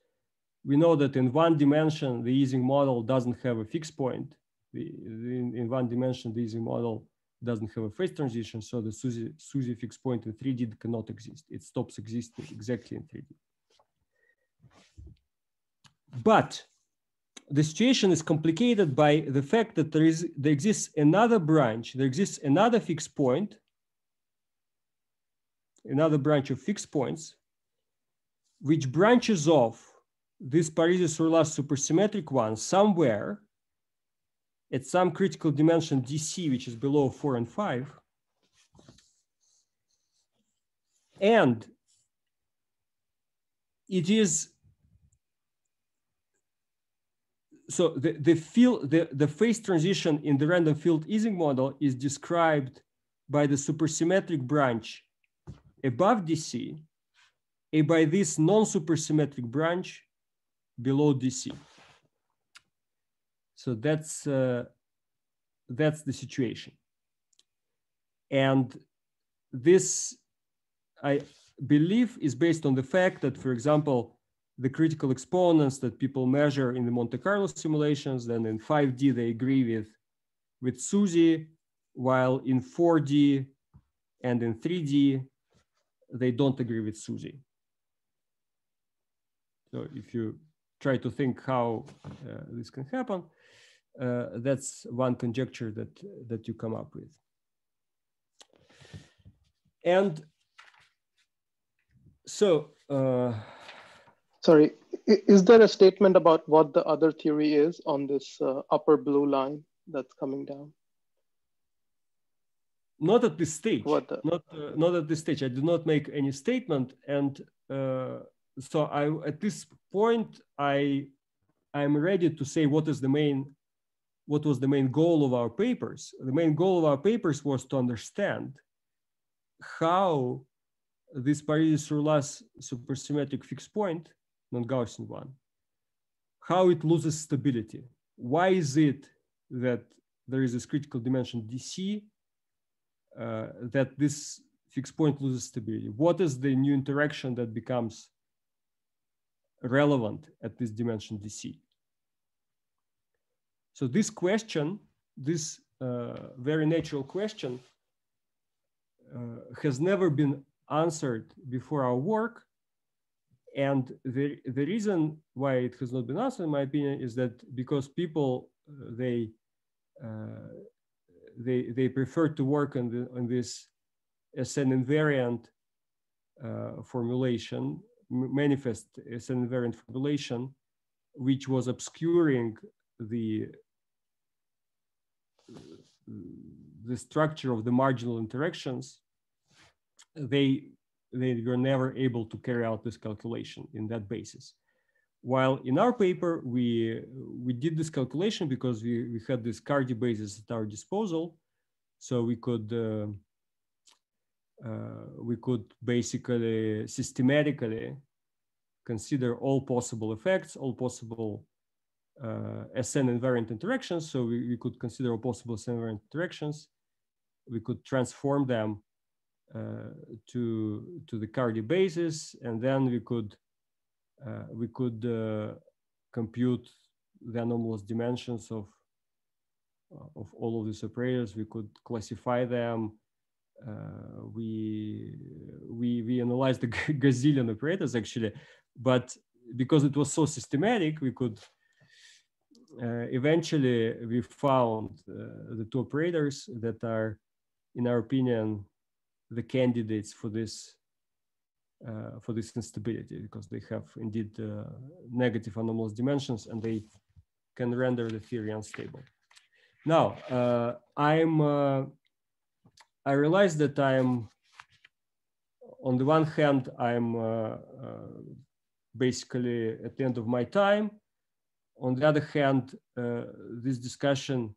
we know that in one dimension, the Ising model doesn't have a fixed point. The, in, in, one dimension, the Ising model doesn't have a phase transition, so the SUSY, SUSY fixed point in 3D cannot exist. It stops existing exactly in 3D. But the situation is complicated by the fact that there is there exists another branch, there exists another fixed point, another branch of fixed points, which branches off this Parisi-Sourlas supersymmetric one somewhere at some critical dimension DC, which is below four and five. And it is so the, the field, the, the phase transition in the random field Ising model is described by the supersymmetric branch above DC and by this non-supersymmetric branch below DC. So that's, uh, that's the situation. And this, I believe, is based on the fact that, for example, the critical exponents that people measure in the Monte Carlo simulations, then in 5D they agree with, with SUSY, while in 4D and in 3D, they don't agree with SUSY. So if you try to think how uh, this can happen, uh, that's one conjecture that, that you come up with. And so, uh,
Sorry, is there a statement about what the other theory is on this uh, upper blue line that's coming down?
Not at this stage. What the... Not uh, not at this stage. I do not make any statement, and uh, so I at this point I I'm ready to say what is the main what was the main goal of our papers. The main goal of our papers was to understand how this Parisi-Sourlas supersymmetric fixed point non-Gaussian one, how it loses stability. Why is it that there is this critical dimension DC uh, that this fixed point loses stability? What is the new interaction that becomes relevant at this dimension DC? So this question, this uh, very natural question uh, has never been answered before our work and the, the reason why it has not been answered, in my opinion, is that because people, uh, they, uh, they, they prefer to work on, the, on this SN invariant uh, formulation, manifest as an invariant formulation, which was obscuring the, the structure of the marginal interactions. They they were never able to carry out this calculation in that basis. While in our paper, we, we did this calculation because we, we had this Cardy basis at our disposal. So we could, uh, uh, we could basically systematically consider all possible effects, all possible uh, SN invariant interactions. So we, we could consider all possible SN invariant interactions. We could transform them to to the Cardy basis, and then we could uh, we could uh, compute the anomalous dimensions of of all of these operators. We could classify them. Uh, we we we analyzed the gazillion operators actually, but because it was so systematic, we could uh, eventually we found uh, the two operators that are, in our opinion, the candidates for this uh, for this instability because they have indeed uh, negative anomalous dimensions and they can render the theory unstable. Now, uh, I'm, uh, I realize that I'm, on the one hand, I'm uh, basically at the end of my time. On the other hand, this discussion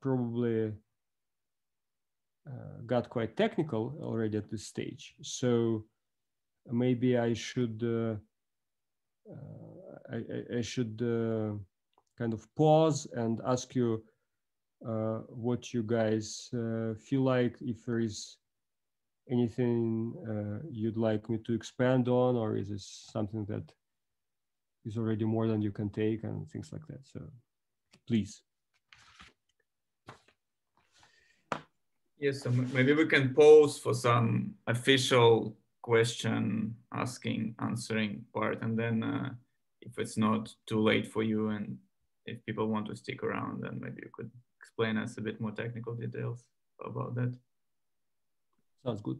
probably uh, got quite technical already at this stage. So maybe I should uh, uh I, I, should uh, kind of pause and ask you uh, what you guys feel like if there is anything you'd like me to expand on or is this something that is already more than you can take and things like that so please
Yes, so maybe we can pause for some official question asking, answering part, and then uh, if it's not too late for you and if people want to stick around, then maybe you could explain us a bit more technical details about that.
Sounds good.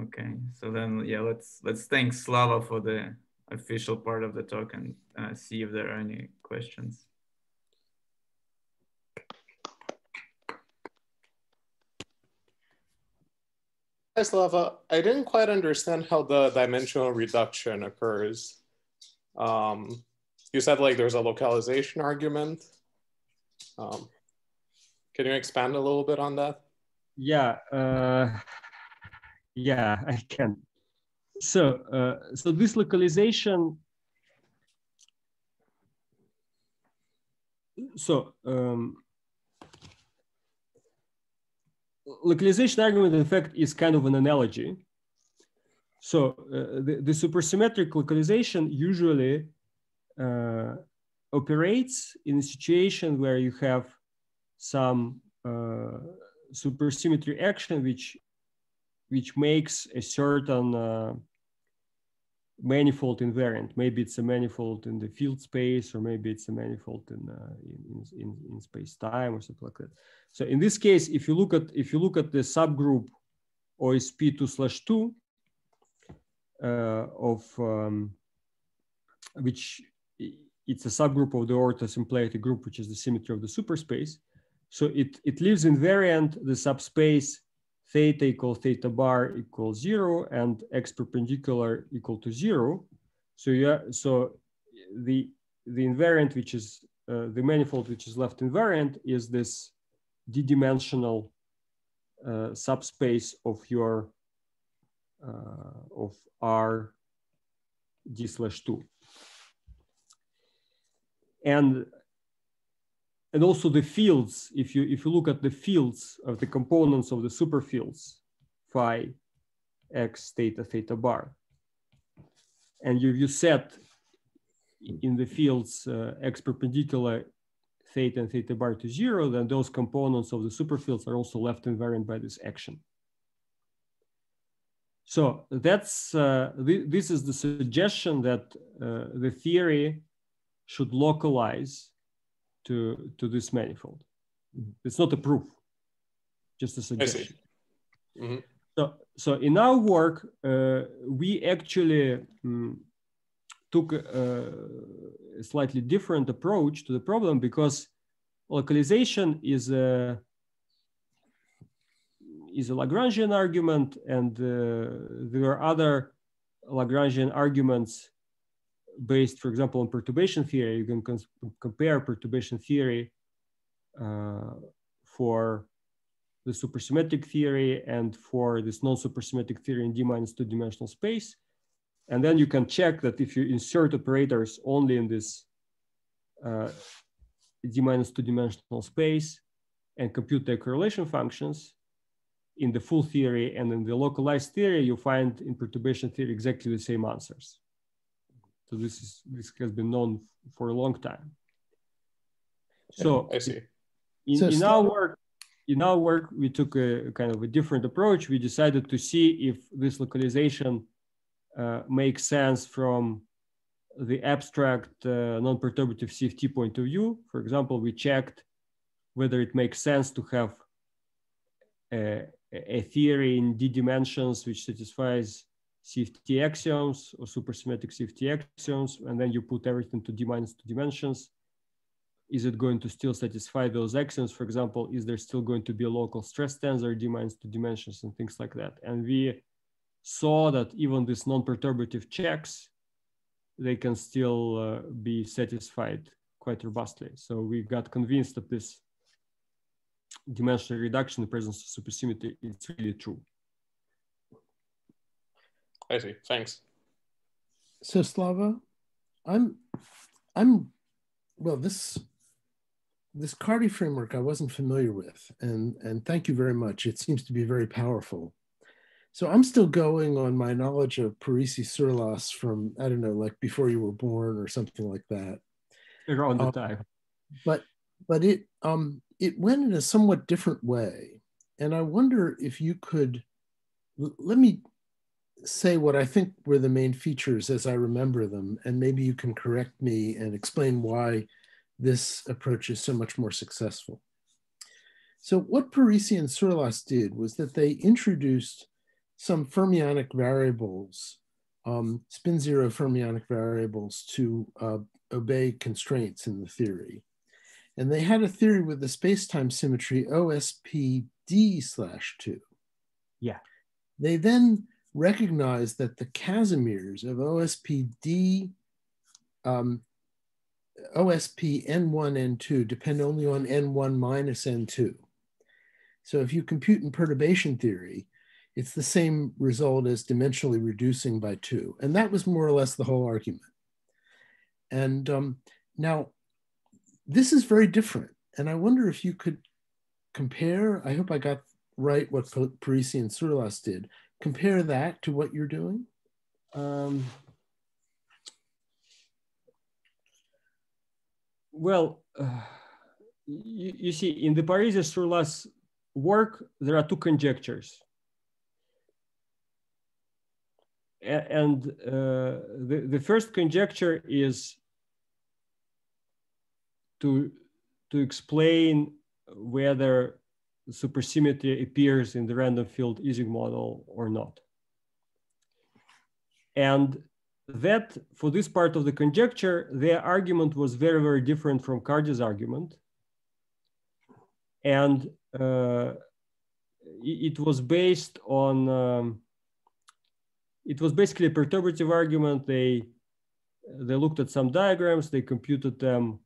Okay, so then yeah, let's let's thank Slava for the official part of the talk and uh, see if there are any questions.
Slava. I didn't quite understand how the dimensional reduction occurs. Um, you said like there's a localization argument. Um, can you expand a little bit on that?
Yeah, uh, yeah, I can. So, uh, so this localization. So, um, localization argument, in fact, is kind of an analogy. So uh, the, the, supersymmetric localization usually uh, operates in a situation where you have some uh, supersymmetry action which which makes a certain uh, manifold invariant. Maybe it's a manifold in the field space, or maybe it's a manifold in, uh, in, in, in, space time or something like that. So in this case, if you look at if you look at the subgroup OSP two slash two uh, of um, which it's a subgroup of the orthosymplectic group, which is the symmetry of the superspace. So it, it lives invariant the subspace theta equal theta bar equals zero and x perpendicular equal to zero. So yeah, so the the invariant which is uh, the manifold which is left invariant is this d-dimensional uh, subspace of your uh, of R d slash two. And and also the fields, if you, if you look at the fields of the components of the superfields, phi, x, theta, theta bar, and you, you set in the fields uh, x perpendicular theta and theta bar to zero, then those components of the superfields are also left invariant by this action. So that's uh, th this is the suggestion that uh, the theory should localize to, to this manifold. It's not a proof, just a suggestion. Mm -hmm. So, so in our work, uh, we actually um, took a, a, slightly different approach to the problem because localization is a is a Lagrangian argument, and uh, there are other Lagrangian arguments based, for example, on perturbation theory, you can compare perturbation theory uh, for the supersymmetric theory and for this non-supersymmetric theory in D minus two dimensional space. And then you can check that if you insert operators only in this uh, D minus two dimensional space and compute their correlation functions in the full theory and in the localized theory, you find in perturbation theory exactly the same answers. So this is this has been known for a long time. So
I see.
In, so in our work, in our work, we took a kind of a different approach. We decided to see if this localization uh, makes sense from the abstract uh, non-perturbative CFT point of view. For example, we checked whether it makes sense to have a, a theory in d dimensions which satisfies CFT axioms or supersymmetric CFT axioms, and then you put everything to d minus two dimensions. Is it going to still satisfy those axioms? For example, is there still going to be a local stress tensor d minus two dimensions and things like that? And we saw that even these non-perturbative checks, they can still uh, be satisfied quite robustly. So we got convinced that this dimensional reduction in the presence of supersymmetry is really true.
I see. Thanks.
So Slava, I'm, I'm, well, this, this Cardy framework I wasn't familiar with, and and thank you very much. It seems to be very powerful. So I'm still going on my knowledge of Parisi Sourlas from I don't know, like before you were born or something like that.
Around the
Um,
time.
But but it um it went in a somewhat different way, and I wonder if you could l- let me say what I think were the main features as I remember them, and maybe you can correct me and explain why this approach is so much more successful. So what Parisi and Sourlas did was that they introduced some fermionic variables, um, spin zero fermionic variables to uh, obey constraints in the theory. And they had a theory with the space-time symmetry OSPD slash two.
Yeah.
They then recognized that the Casimirs of OSPD, um, OSP N1, N2 depend only on N1 minus N2. So if you compute in perturbation theory, it's the same result as dimensionally reducing by two. And that was more or less the whole argument. And um, now this is very different. And I wonder if you could compare, I hope I got right what Pa- Parisi and Sourlas did, compare that to what you're doing.
Um, well, uh, you, you see, in the Parisi Sourlas work, there are two conjectures. And uh, the, the first conjecture is to, to explain whether supersymmetry appears in the random field Ising model or not. And that, for this part of the conjecture, their argument was very, very different from Cardy's argument. And uh, it, it was based on, um, it was basically a perturbative argument. They, they looked at some diagrams, they computed them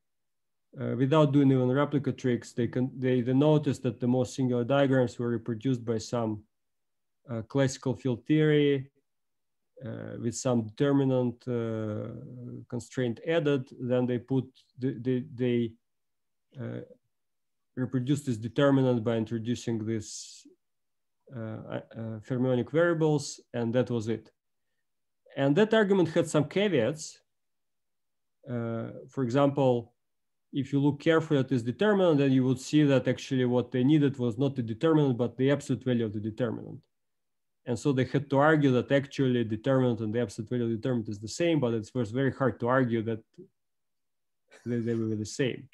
uh, without doing even replica tricks. They, can, they, they noticed that the most singular diagrams were reproduced by some uh, classical field theory uh, with some determinant uh, constraint added, then they put the, they, they uh, reproduce this determinant by introducing this uh, fermionic variables, and that was it. And that argument had some caveats. For example, if you look carefully at this determinant, then you would see that actually what they needed was not the determinant, but the absolute value of the determinant. And so they had to argue that actually determinant and the absolute value of the determinant is the same, but it was very hard to argue that they, they were the same.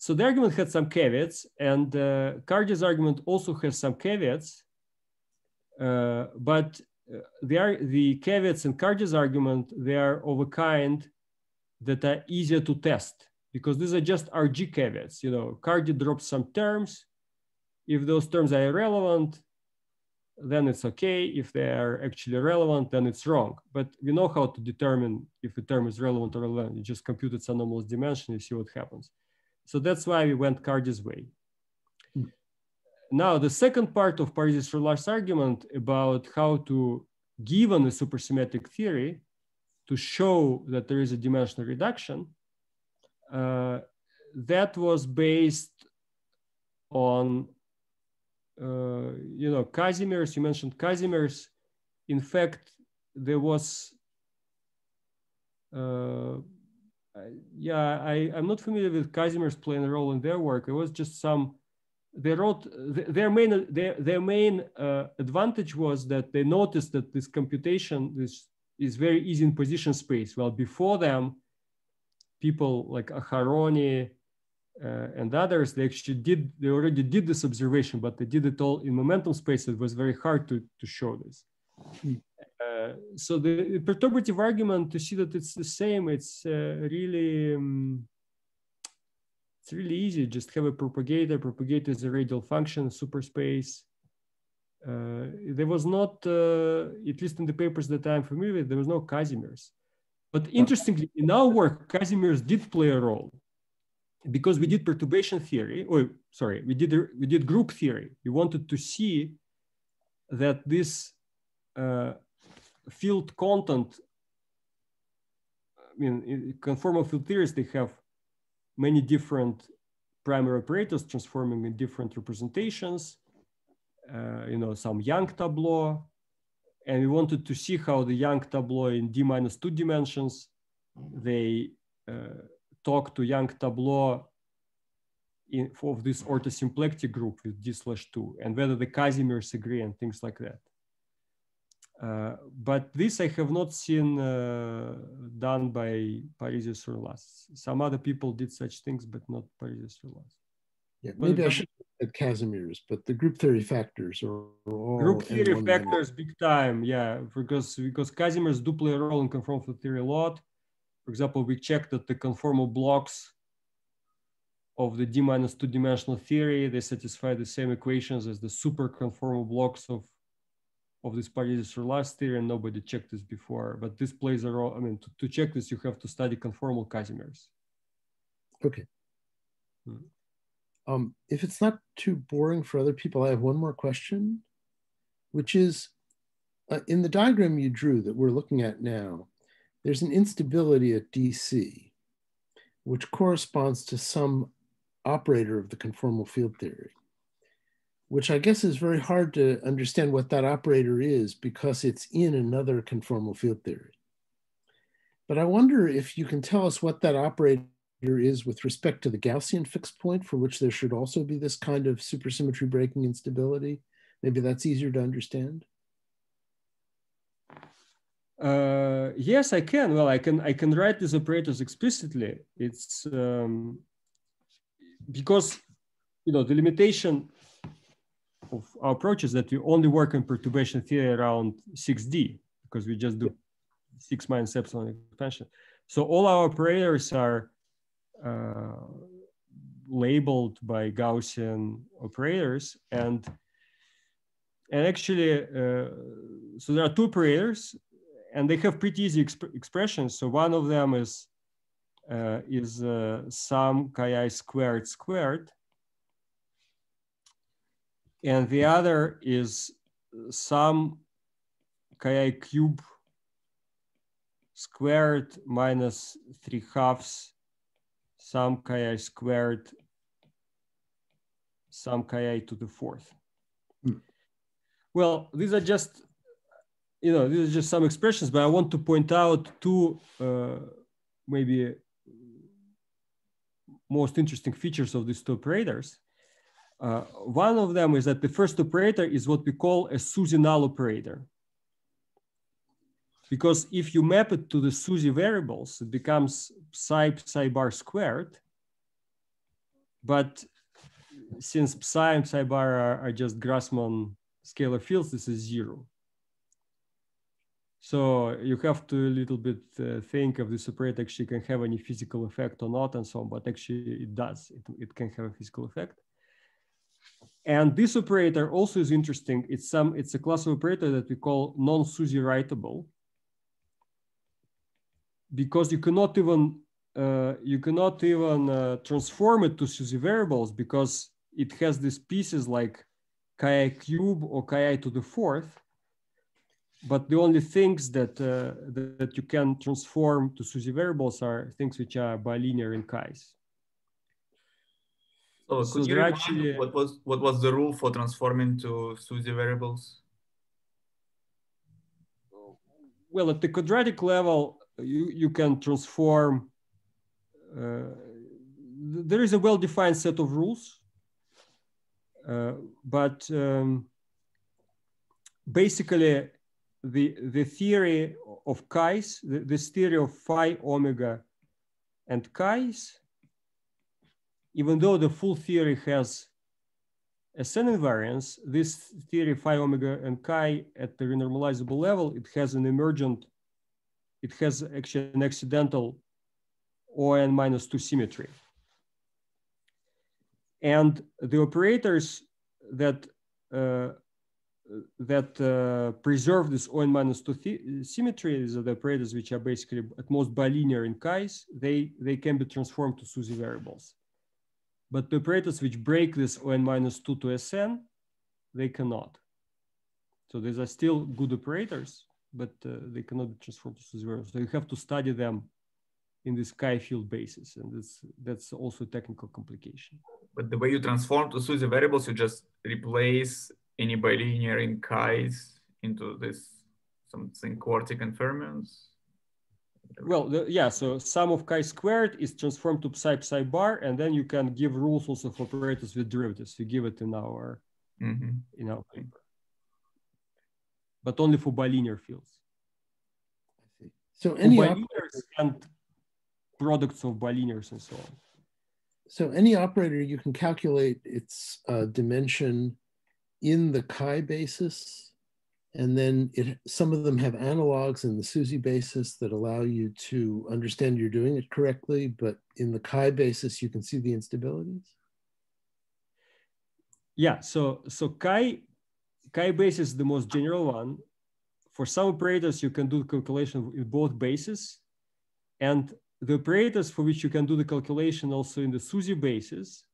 So the argument had some caveats, and uh, argument also has some caveats, uh, but uh, the, the caveats in Cardy's argument, they are of a kind that are easier to test because these are just RG caveats. You know, Cardy drops some terms. If those terms are irrelevant, then it's okay. If they are actually relevant, then it's wrong. But we know how to determine if a term is relevant or relevant. You just compute its anomalous dimension, you see what happens. So that's why we went Cardy's way. Now, the second part of Parisi Sourlas argument about how to, given a supersymmetric theory, to show that there is a dimensional reduction, uh, that was based on uh, you know, Casimirs, you mentioned Casimirs. In fact, there was, uh, yeah, I, I'm not familiar with Casimirs playing a role in their work. It was just some, they wrote, their main, their, their main uh, advantage was that they noticed that this computation this is very easy in position space. Well, before them, people like Aharony, uh, and others, they actually did, they already did this observation, but they did it all in momentum space. It was very hard to, to show this. Uh, so the perturbative argument to see that it's the same, it's uh, really, um, it's really easy. Just have a propagator, propagator is a radial function, superspace. Uh, there was not, uh, at least in the papers that I'm familiar with, there was no Casimirs. But interestingly, in our work, Casimirs did play a role because we did perturbation theory, or sorry, we did we did group theory. We wanted to see that this uh, field content. I mean, conformal field theories, they have many different primary operators transforming in different representations. Uh, you know, some Young tableau, and we wanted to see how the Young tableau in d minus two dimensions they uh, talk to Young tableau in, of this orthosymplectic group with D slash two and whether the Casimirs agree and things like that. Uh, but this I have not seen uh, done by Parisi Sourlas. Some other people did such things, but not Parisi Sourlas.
Yeah, maybe I should at Casimirs, but the group theory factors are, all
group theory factors big time, yeah, because because Casimirs do play a role in conformal theory a lot. For example, we checked that the conformal blocks of the D minus two dimensional theory, they satisfy the same equations as the super conformal blocks of, of this Parisi-Sourlas theory, and nobody checked this before. But this plays a role. I mean, to, to check this, you have to study conformal Casimirs.
Okay. Hmm. Um, if it's not too boring for other people, I have one more question, which is uh, in the diagram you drew that we're looking at now, there's an instability at DC, which corresponds to some operator of the conformal field theory, which I guess is very hard to understand what that operator is because it's in another conformal field theory. But I wonder if you can tell us what that operator is with respect to the Gaussian fixed point for which there should also be this kind of supersymmetry breaking instability. Maybe that's easier to understand.
Uh, yes, I can. Well, I can I can write these operators explicitly. It's um, because you know the limitation of our approach is that we only work in perturbation theory around 6D because we just do six minus epsilon expansion. So all our operators are labeled by Gaussian operators and and actually uh, so there are two operators and they have pretty easy exp expressions. So one of them is uh, is uh, sum chi squared squared, and the other is sum chi cube squared minus three halves sum chi squared sum chi to the fourth. Hmm. Well, these are just you know, these are just some expressions, but I want to point out two uh, maybe most interesting features of these two operators. Uh, one of them is that the first operator is what we call a SUSY null operator. Because if you map it to the SUSY variables, it becomes psi psi bar squared. But since psi and psi bar are, are just Grassmann scalar fields, this is zero. So you have to a little bit uh, think if this operator actually can have any physical effect or not and so on, but actually it does, it, it can have a physical effect. And this operator also is interesting. It's some, it's a class of operator that we call non-SUSY writable because you cannot even, uh, you cannot even uh, transform it to SUSY variables because it has these pieces like chi cube or chi to the fourth but the only things that, uh, that you can transform to SUSY variables are things which are bilinear in chi's.
So, so could you actually what was what was the rule for transforming to SUSY variables?
Well, at the quadratic level, you you can transform. Uh, there is a well-defined set of rules, uh, but um, basically the, the theory of chi's, the, this theory of phi omega and chi's, even though the full theory has SN invariance, this theory phi omega and chi at the renormalizable level, it has an emergent, it has actually an accidental ON minus two symmetry. And the operators that uh, that uh, preserve this ON minus two symmetry, these are the operators which are basically at most bilinear in chi's, they, they can be transformed to SUSY variables. But the operators which break this ON minus two to SN, they cannot. So these are still good operators, but uh, they cannot be transformed to variables. So you have to study them in this chi field basis. And that's, that's also a technical complication.
But the way you transform to SUSY variables, you just replace any bilinear in chi's into this something quartic and fermions?
Well, the, yeah, so sum of chi squared is transformed to psi psi bar, and then you can give rules also for operators with derivatives. You give it in our
mm -hmm.
in our paper, but only for bilinear fields.
So any
bilinears and products of bilinears and so on.
So any operator you can calculate its uh, dimension in the chi basis, and then it some of them have analogs in the SUSY basis that allow you to understand you're doing it correctly, but in the chi basis you can see the instabilities.
Yeah, so so chi chi basis is the most general one. For some operators, you can do the calculation in both bases, and the operators for which you can do the calculation also in the SUSY basis,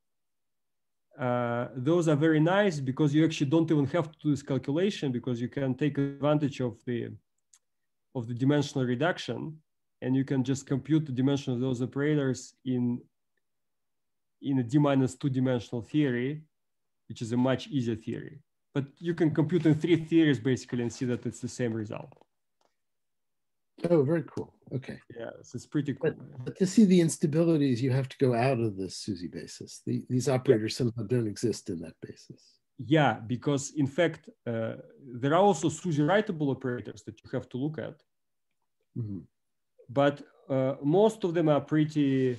uh, those are very nice because you actually don't even have to do this calculation because you can take advantage of the of the dimensional reduction and you can just compute the dimension of those operators in in a d minus two dimensional theory, which is a much easier theory. But you can compute in three theories basically and see that it's the same result.
Oh, very cool. Okay.
Yeah, this is pretty cool.
But, but, to see the instabilities, you have to go out of the SUSY basis. The, these operators yeah. somehow don't exist in that basis.
Yeah, because in fact, uh, there are also SUSY writable operators that you have to look at.
Mm -hmm.
But uh, most of them are pretty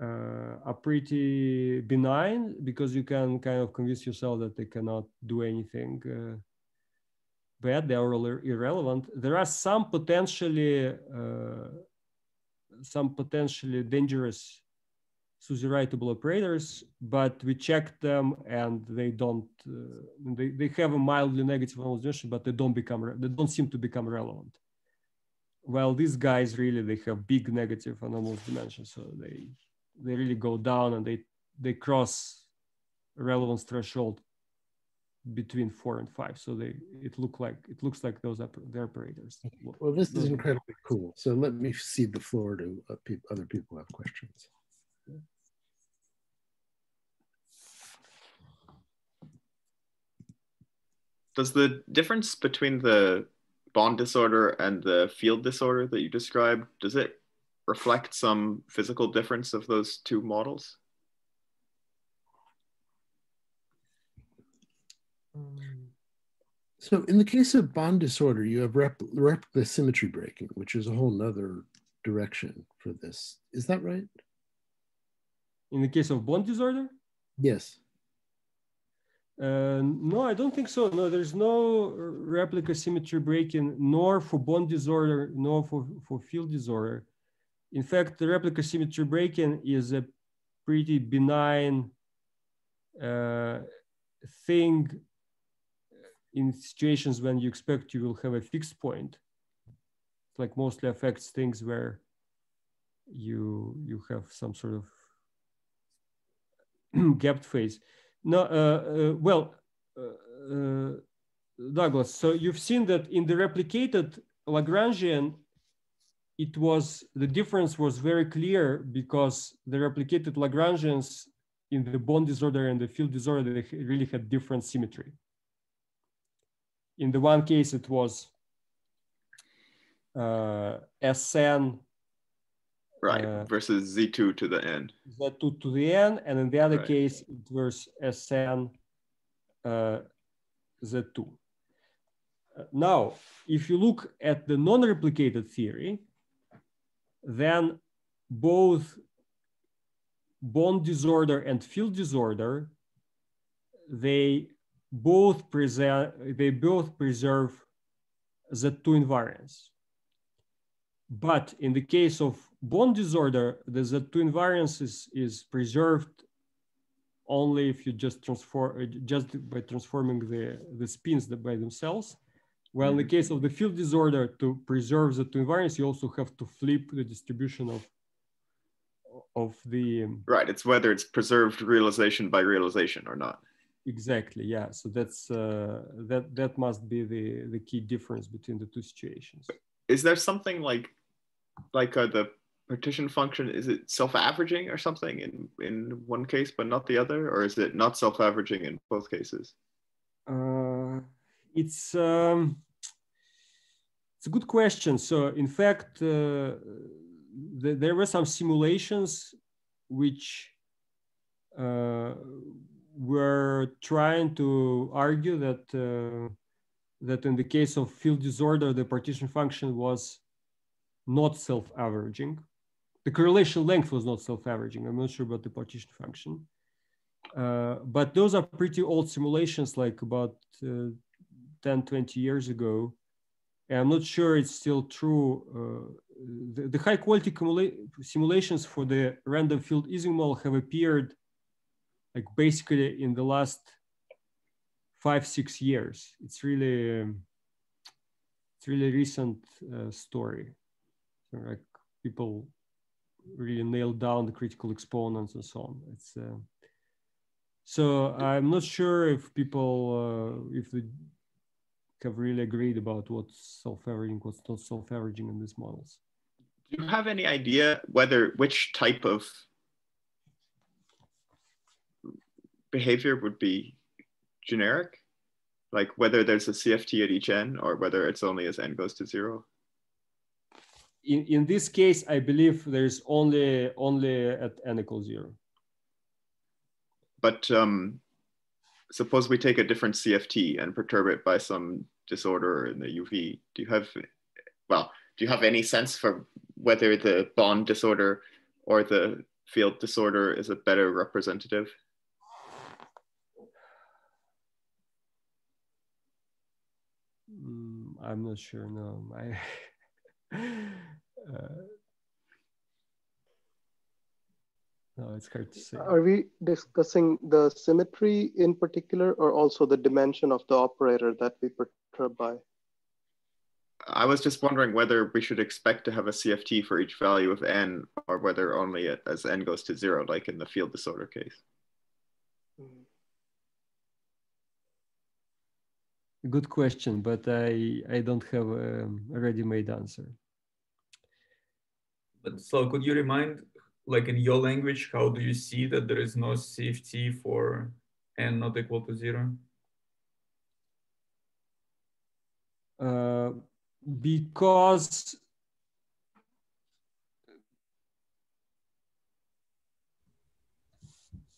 are pretty benign because you can kind of convince yourself that they cannot do anything uh, bad, they are irrelevant. There are some potentially uh, some potentially dangerous SUSY-writable operators, but we checked them and they don't. Uh, they, they have a mildly negative normalization, but they don't become they don't seem to become relevant. Well, these guys really they have big negative anomalous dimensions, so they they really go down and they they cross relevance threshold between four and five. So they it look like it looks like those up the operators.
Well, this is incredibly cool. So let me cede the floor to uh, pe other people who have questions.
Does the difference between the bond disorder and the field disorder that you described, does it reflect some physical difference of those two models?
Um, so in the case of bond disorder, you have rep replica symmetry breaking, which is a whole nother direction for this. Is that right?
In the case of bond disorder?
Yes.
Uh, no, I don't think so. No, there's no replica symmetry breaking, nor for bond disorder, nor for, for field disorder. In fact, the replica symmetry breaking is a pretty benign uh, thing in situations when you expect you will have a fixed point, it like mostly affects things where you you have some sort of gapped phase. No, uh, uh, well, uh, Douglas. So you've seen that in the replicated Lagrangian, it was the difference was very clear because the replicated Lagrangians in the bond disorder and the field disorder they really had different symmetry in the one case, it was uh, Sn
right uh, versus z2 to the n
z2 to the n and in the other right. case it was sn uh, z2 uh, now if you look at the non-replicated theory then both bond disorder and field disorder, they both present, they both preserve Z2 invariance. But in the case of bond disorder, the Z2 invariance is, is preserved only if you just transform, just by transforming the, the spins by themselves. Well, in the case of the field disorder, to preserve the two invariance, you also have to flip the distribution of of the
right. It's whether it's preserved realization by realization or not.
Exactly. Yeah. So that's uh, that that must be the the key difference between the two situations.
Is there something like like uh, the partition function? Is it self-averaging or something in in one case but not the other, or is it not self-averaging in both cases?
Uh, it's um, it's a good question. So in fact, uh, the, there were some simulations which uh, were trying to argue that uh, that in the case of field disorder, the partition function was not self-averaging. The correlation length was not self-averaging. I'm not sure about the partition function. Uh, but those are pretty old simulations, like about uh, 10, 20 years ago. And I'm not sure it's still true. Uh, the, the, high quality simulations for the random field Ising model have appeared like basically in the last five, six years. It's really, um, it's really recent uh, story. So like people really nailed down the critical exponents and so on. It's uh, so I'm not sure if people uh, if the have really agreed about what's self-averaging, what's not self-averaging in these models.
Do you have any idea whether which type of behavior would be generic? Like whether there's a CFT at each n or whether it's only as n goes to zero?
In, in this case, I believe there's only only at n equals zero.
But um, suppose we take a different CFT and perturb it by some disorder in the UV. Do you have, well, do you have any sense for whether the bond disorder or the field disorder is a better representative?
Mm, I'm not sure. No, I. uh, No, it's hard to say.
Are we discussing the symmetry in particular or also the dimension of the operator that we perturb by?
I was just wondering whether we should expect to have a CFT for each value of n or whether only as n goes to zero, like in the field disorder case.
Good question, but I, I don't have a ready-made answer.
But so could you remind like in your language, how do you see that there is no CFT for n not equal to zero?
Uh, because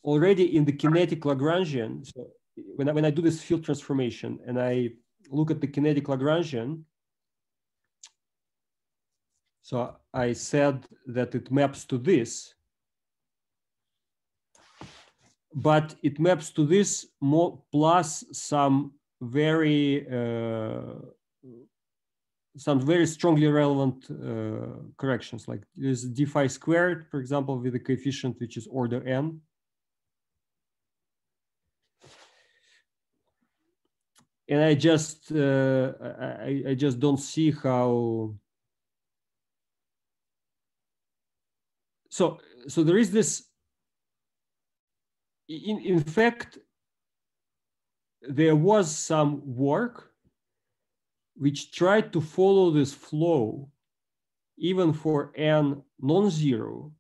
already in the kinetic Lagrangian, so when I, when I do this field transformation and I look at the kinetic Lagrangian, so I said that it maps to this, but it maps to this more plus some very uh, some very strongly relevant uh, corrections like there's d phi squared, for example, with a coefficient which is order n. And I just uh, I, I just don't see how so so there is this in, in fact there was some work which tried to follow this flow even for n non-zero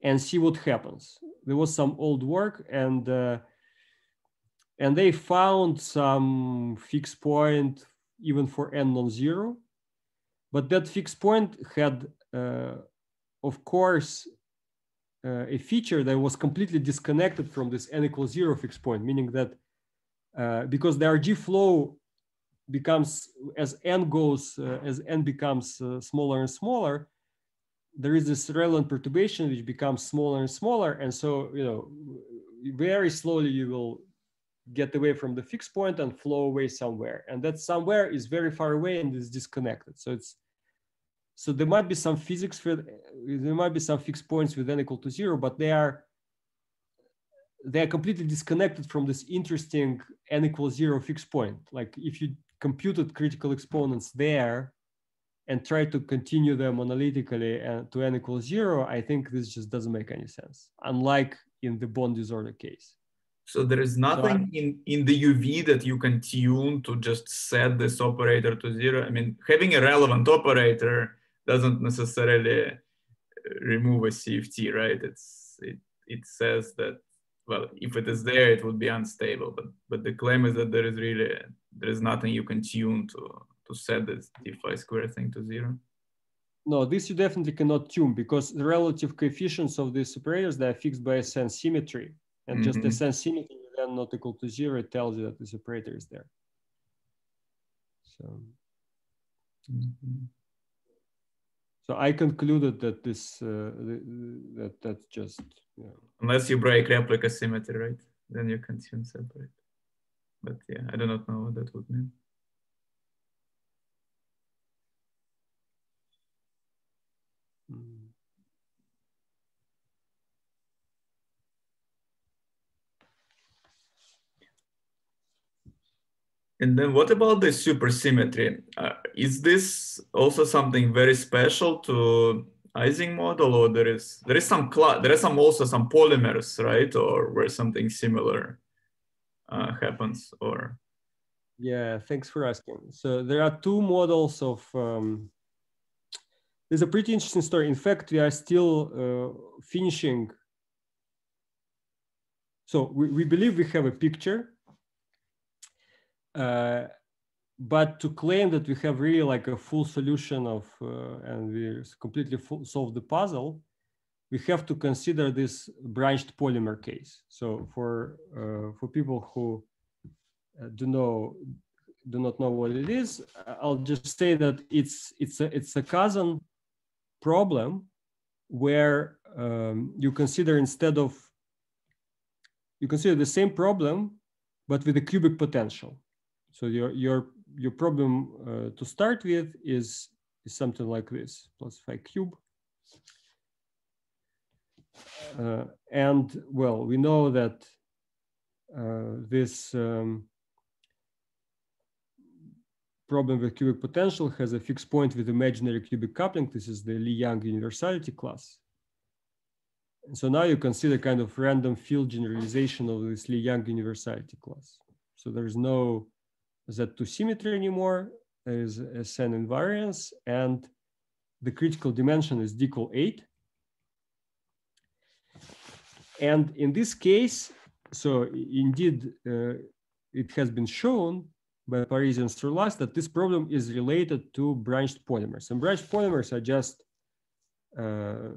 and see what happens. There was some old work and uh, and they found some fixed point even for n non-zero but that fixed point had uh, of course, uh, a feature that was completely disconnected from this n equals zero fixed point, meaning that uh, because the RG flow becomes, as n goes, uh, as n becomes uh, smaller and smaller, there is this relevant perturbation which becomes smaller and smaller. And so, you know, very slowly you will get away from the fixed point and flow away somewhere. And that somewhere is very far away and is disconnected. So it's, so there might be some physics for, there might be some fixed points with n equal to zero, but they are, they are completely disconnected from this interesting n equals zero fixed point. Like if you computed critical exponents there and try to continue them analytically and to n equals zero, I think this just doesn't make any sense. Unlike in the bond disorder case.
So there is nothing so in, in the UV that you can tune to just set this operator to zero. I mean, having a relevant operator doesn't necessarily remove a CFT, right? It's it it says that well, if it is there, it would be unstable. But but the claim is that there is really there is nothing you can tune to to set this d square thing to zero.
No, this you definitely cannot tune because the relative coefficients of these operators they are fixed by SN symmetry, and mm -hmm. just the SN symmetry then not equal to zero it tells you that this operator is there. So. Mm -hmm. So I concluded that this uh, that that's just yeah.
unless you break replica symmetry, right? Then you can tune separate. But yeah, I do not know what that would mean. And then what about the supersymmetry? Uh, is this also something very special to Ising model or there is there is some there is some also some polymers, right? Or where something similar uh, happens or
yeah, thanks for asking. So there are two models of um, there's a pretty interesting story. In fact, we are still uh, finishing. So we, we believe we have a picture but to claim that we have really like a full solution of uh, and we completely solve the puzzle, we have to consider this branched polymer case. So for uh, for people who uh, do know do not know what it is, I'll just say that it's it's a it's a cousin problem where um, you consider instead of you consider the same problem but with a cubic potential. So your your your problem uh, to start with is is something like this plus phi cube. Uh, and well, we know that uh, this um, problem with cubic potential has a fixed point with imaginary cubic coupling. This is the Lee-Yang universality class. And so now you consider kind of random field generalization of this Lee-Yang universality class. So there's no Z2 symmetry anymore. There is a SN invariance and the critical dimension is d equal eight. And in this case, so indeed, uh, it has been shown by Parisi Sourlas that this problem is related to branched polymers. And branched polymers are just uh,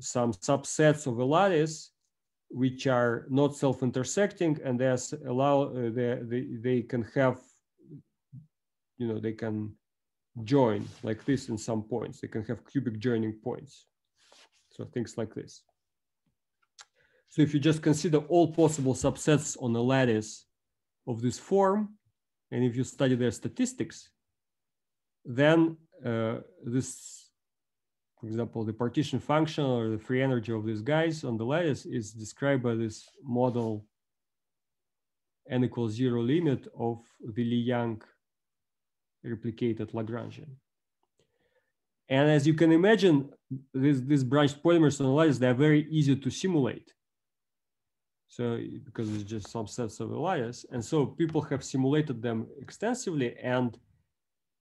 some subsets of a lattice which are not self-intersecting and they allow uh, they, they, they can have you know, they can join like this in some points. They can have cubic joining points. So things like this. So if you just consider all possible subsets on a lattice of this form, and if you study their statistics, then uh, this, for example, the partition function or the free energy of these guys on the lattice is described by this model n equals zero limit of the Lee-Yang replicated Lagrangian. And as you can imagine, these, these branched polymers analyzes, they're very easy to simulate. So because it's just subsets of Elias. And so people have simulated them extensively and,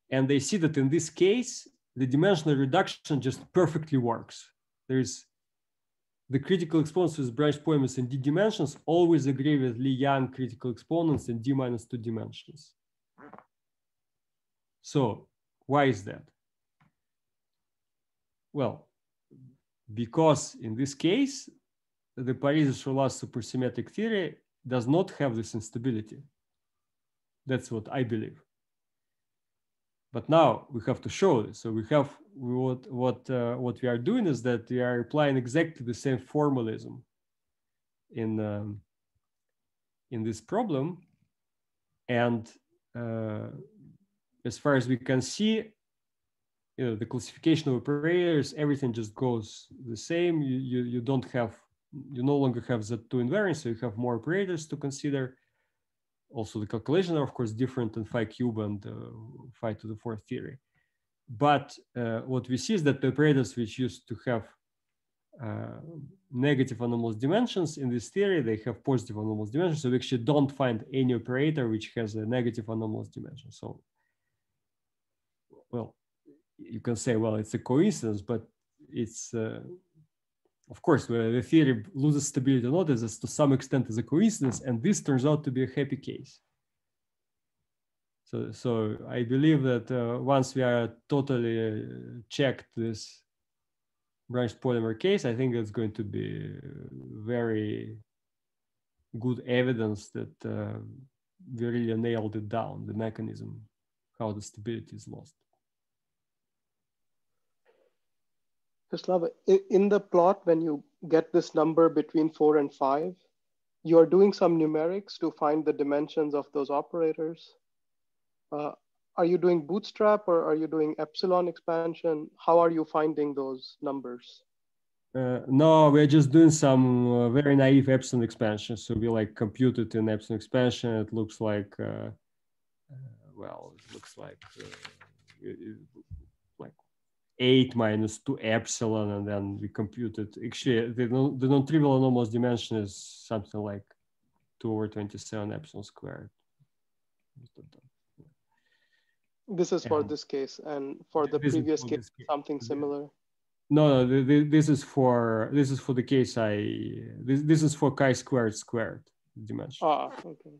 and they see that in this case, the dimensional reduction just perfectly works. There's the critical exponents with branched polymers in d dimensions always agree with Lee-Yang critical exponents in d minus two dimensions. So why is that? Well, because in this case, the Parisi-Sourlas supersymmetric theory does not have this instability. That's what I believe. But now we have to show this. So we have what what uh, what we are doing is that we are applying exactly the same formalism in um, in this problem, and uh, as far as we can see, you know, the classification of operators, everything just goes the same. You you, you don't have you no longer have the two invariance, so you have more operators to consider also the calculation are of course different in phi cube and uh, phi to the fourth theory. But uh, what we see is that the operators which used to have uh, negative anomalous dimensions in this theory, they have positive anomalous dimensions. So we actually don't find any operator which has a negative anomalous dimension. So, well, you can say, well, it's a coincidence, but it's uh, of course, the theory loses stability or not is to some extent is a coincidence, and this turns out to be a happy case. So, so I believe that uh, once we are totally uh, checked this branched polymer case, I think it's going to be very good evidence that uh, we really nailed it down, the mechanism, how the stability is lost.
Slava, in the plot, when you get this number between four and five, you are doing some numerics to find the dimensions of those operators. Uh, are you doing bootstrap or are you doing epsilon expansion? How are you finding those numbers?
Uh, no, we're just doing some uh, very naive epsilon expansion. So we like computed in epsilon expansion. It looks like, uh, uh, well, it looks like uh, 8 minus 2 epsilon, and then we computed. Actually, the, the non-trivial anomalous dimension is something like 2 over 27 epsilon squared.
This is for this case, and for the previous case, case, something similar.
No, no, the, the, this is for this is for the case I this this is for chi squared squared dimension.
Ah, okay.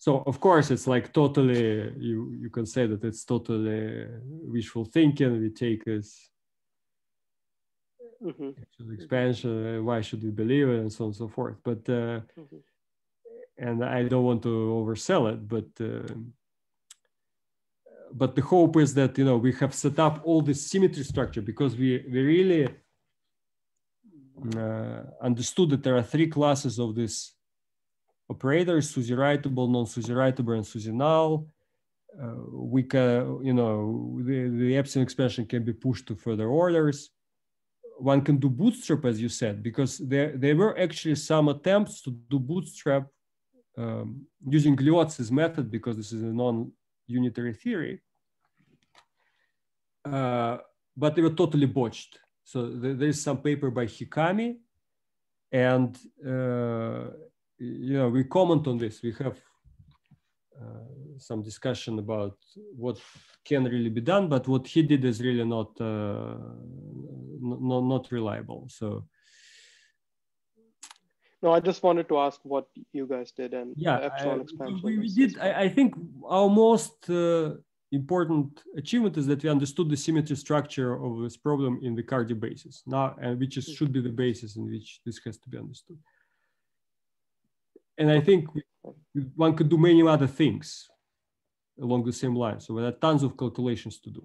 So of course it's like totally you you can say that it's totally wishful thinking we take this mm-hmm. expansion uh, why should we believe it and so on and so forth but uh, mm-hmm. and i don't want to oversell it but uh, but the hope is that you know we have set up all this symmetry structure because we we really uh, understood that there are three classes of this operators, SUSY writable, non-SUSY writable, and SUSY null. Uh, we can, you know, the, the epsilon expansion can be pushed to further orders. One can do bootstrap, as you said, because there, there were actually some attempts to do bootstrap um, using Gliozzi's method, because this is a non-unitary theory. Uh, but they were totally botched. So there's some paper by Hikami, and uh, know, we comment on this. We have uh, some discussion about what can really be done, but what he did is really not uh, not not reliable. So.
No, I just wanted to ask what you guys did and
yeah, epsilon expansion. We, we did. I, I, think our most uh, important achievement is that we understood the symmetry structure of this problem in the Cardy basis now, and which is, should be the basis in which this has to be understood and I think one could do many other things along the same line. So there are tons of calculations to do.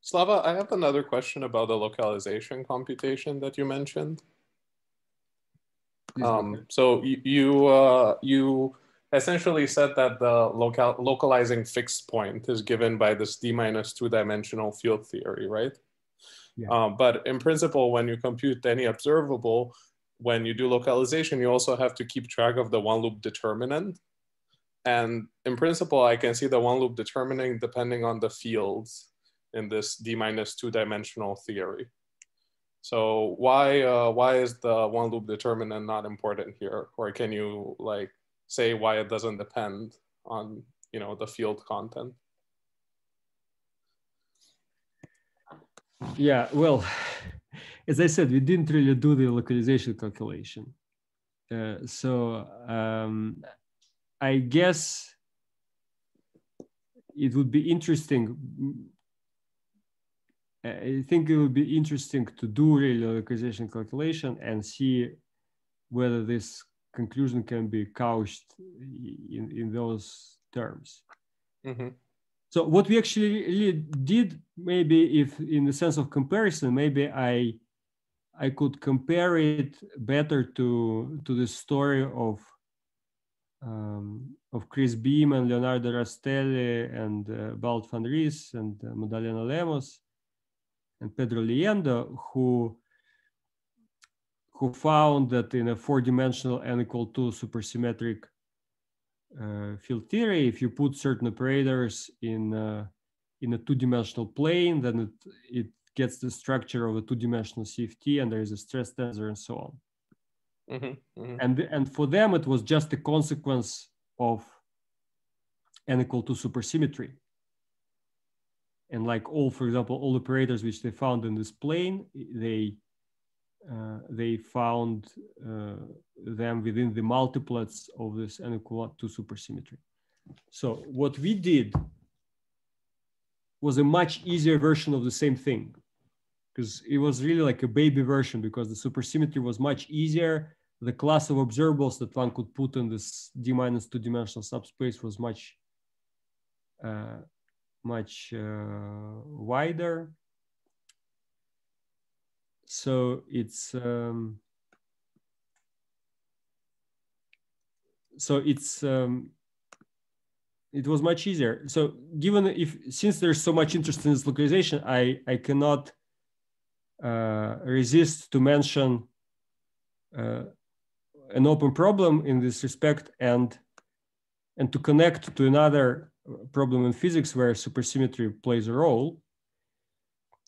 Slava, I have another question about the localization computation that you mentioned. Um, so you you, uh, you essentially said that the local, localizing fixed point is given by this d minus two dimensional field theory, right? Yeah. Um, but in principle, when you compute any observable, when you do localization, you also have to keep track of the one loop determinant. And in principle, I can see the one loop determining depending on the fields in this d minus two dimensional theory. So why uh, why is the one loop determinant not important here? Or can you like say why it doesn't depend on you know the field content.
Yeah well as i said we didn't really do the localization calculation. Uh, so um, i guess it would be interesting I think it would be interesting to do really localization calculation and see whether this conclusion can be couched in, in those terms.
Mm-hmm.
So what we actually really did, maybe if in the sense of comparison, maybe I I could compare it better to to the story of um, of Chris Beem and Leonardo Rastelli and uh, Balt van Rees and uh, Lemos and Pedro Liendo, who who found that in a four-dimensional n equal to supersymmetric uh, field theory, if you put certain operators in uh, in a two-dimensional plane, then it it gets the structure of a two-dimensional CFT, and there is a stress tensor and so on.
Mm-hmm. Mm-hmm.
And and for them, it was just a consequence of n equal to supersymmetry. And like all, for example, all operators which they found in this plane, they uh, they found uh, them within the multiplets of this n equal to supersymmetry. So what we did was a much easier version of the same thing because it was really like a baby version because the supersymmetry was much easier. The class of observables that one could put in this d minus two dimensional subspace was much, uh, much uh, wider so it's um, so it's um, it was much easier. So given if since there's so much interest in this localization, I I cannot uh, resist to mention uh, an open problem in this respect and and to connect to another problem in physics where supersymmetry plays a role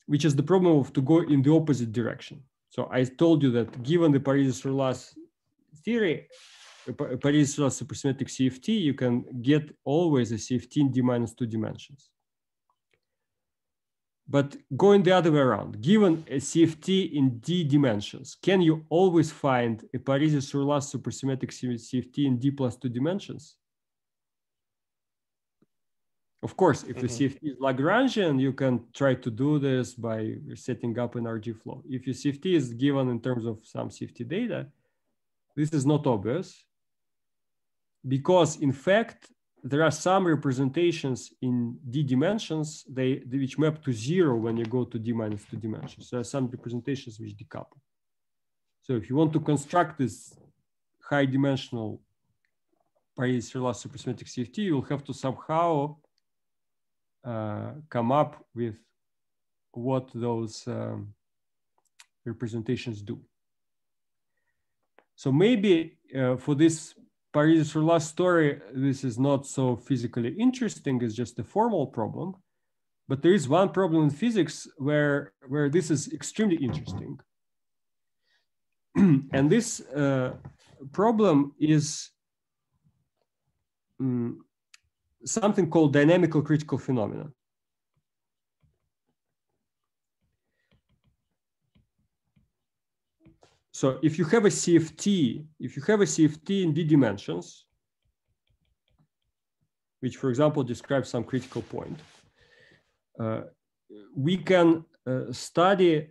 which is the problem of to go in the opposite direction. So I told you that given the Parisi-Sourlas theory, Parisi-Sourlas supersymmetric CFT, you can get always a CFT in D minus two dimensions. But going the other way around, given a CFT in D dimensions, can you always find a Parisi-Sourlas supersymmetric CFT in D plus two dimensions? Of course, if the mm-hmm. CFT is Lagrangian, you can try to do this by setting up an RG flow. If your CFT is given in terms of some CFT data, this is not obvious because in fact, there are some representations in D dimensions they, which map to zero when you go to D minus two dimensions. There are some representations which decouple. So if you want to construct this high dimensional Parisi-Sourlas supersymmetric CFT, you'll have to somehow uh, come up with what those um, representations do. So maybe uh, for this Parisi-Sourlas story, this is not so physically interesting, it's just a formal problem. But there is one problem in physics where, where this is extremely interesting. and this uh, problem is um, something called dynamical critical phenomena. So if you have a CFT, if you have a CFT in D dimensions, which for example describes some critical point, uh, we can uh, study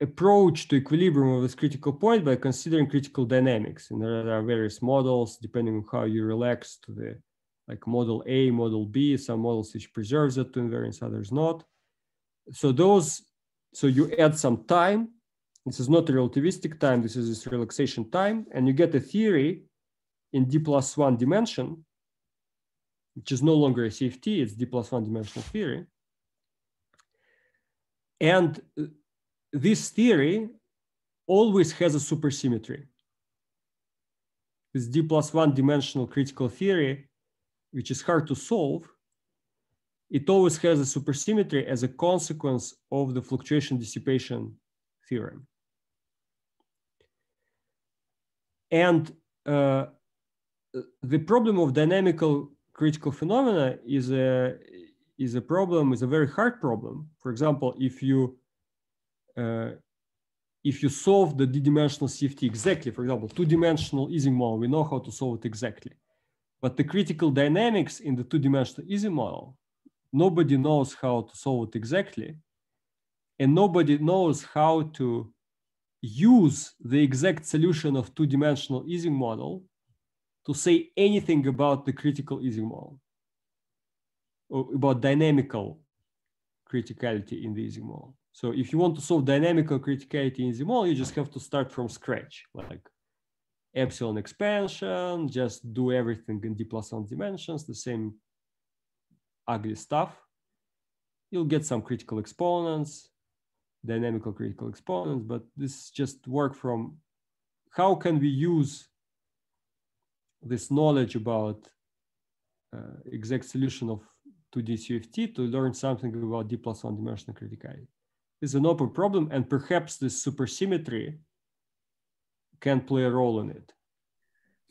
approach to equilibrium of this critical point by considering critical dynamics. And there are various models depending on how you relax to the like model A, model B, some models which preserves it to invariance, others not. So those, so you add some time. This is not a relativistic time, this is this relaxation time, and you get a theory in D plus one dimension, which is no longer a CFT, it's D plus one dimensional theory. And uh, this theory always has a supersymmetry. This D plus one dimensional critical theory which is hard to solve, it always has a supersymmetry as a consequence of the fluctuation dissipation theorem. And uh, the problem of dynamical critical phenomena is a is a problem is a very hard problem. For example, if you uh, if you solve the d-dimensional CFT exactly, for example, two-dimensional Ising model, we know how to solve it exactly. But the critical dynamics in the two-dimensional Ising model, nobody knows how to solve it exactly. and nobody knows how to use the exact solution of two-dimensional Ising model to say anything about the critical Ising model, or about dynamical criticality in the Ising model. So if you want to solve dynamical criticality in the model, you just have to start from scratch, like epsilon expansion, just do everything in d plus one dimensions, the same ugly stuff. You'll get some critical exponents, dynamical critical exponents, but this just work from how can we use this knowledge about uh, exact solution of 2D CFT to learn something about D plus one dimensional criticality. It's an open problem and perhaps this supersymmetry can play a role in it.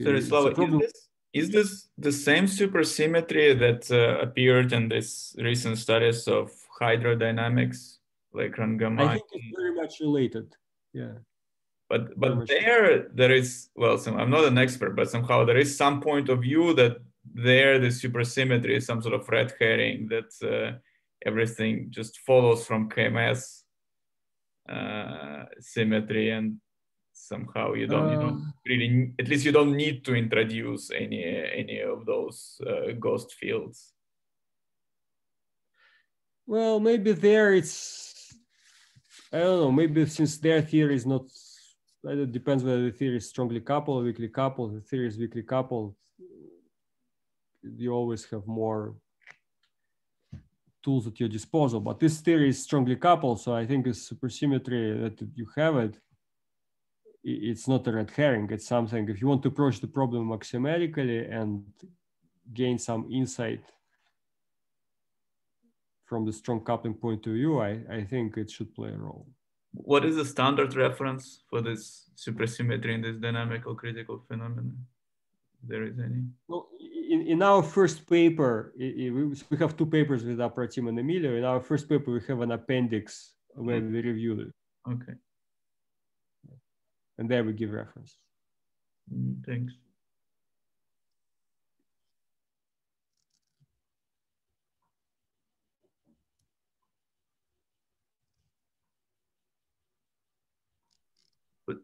Sorry, Slava, is this, is this the same supersymmetry that uh, appeared in this recent studies of hydrodynamics, like
I think it's very much related. Yeah.
But but there there is well, some, I'm not an expert, but somehow there is some point of view that there the supersymmetry is some sort of red herring that uh, everything just follows from KMS uh, symmetry and somehow you don't you don't
Uh,
really at least you don't need to introduce any any of those uh, ghost fields.
Well, maybe there it's, I don't know, maybe since their theory is not, it depends whether the theory is strongly coupled or weakly coupled. The theory is weakly coupled. You always have more tools at your disposal, but this theory is strongly coupled. So I think it's supersymmetry that you have it. It's not a red herring. It's something, if you want to approach the problem axiomatically and gain some insight from the strong coupling point of view, I, I think it should play a role.
What is the standard reference for this supersymmetry in this dynamical critical phenomenon? There is any.
Well, in, in our first paper, i- i- we, we have two papers with Apratim and Emilio. In our first paper, we have an appendix where mm-hmm. we review it,
Okay,
and there we give reference.
Mm, thanks. But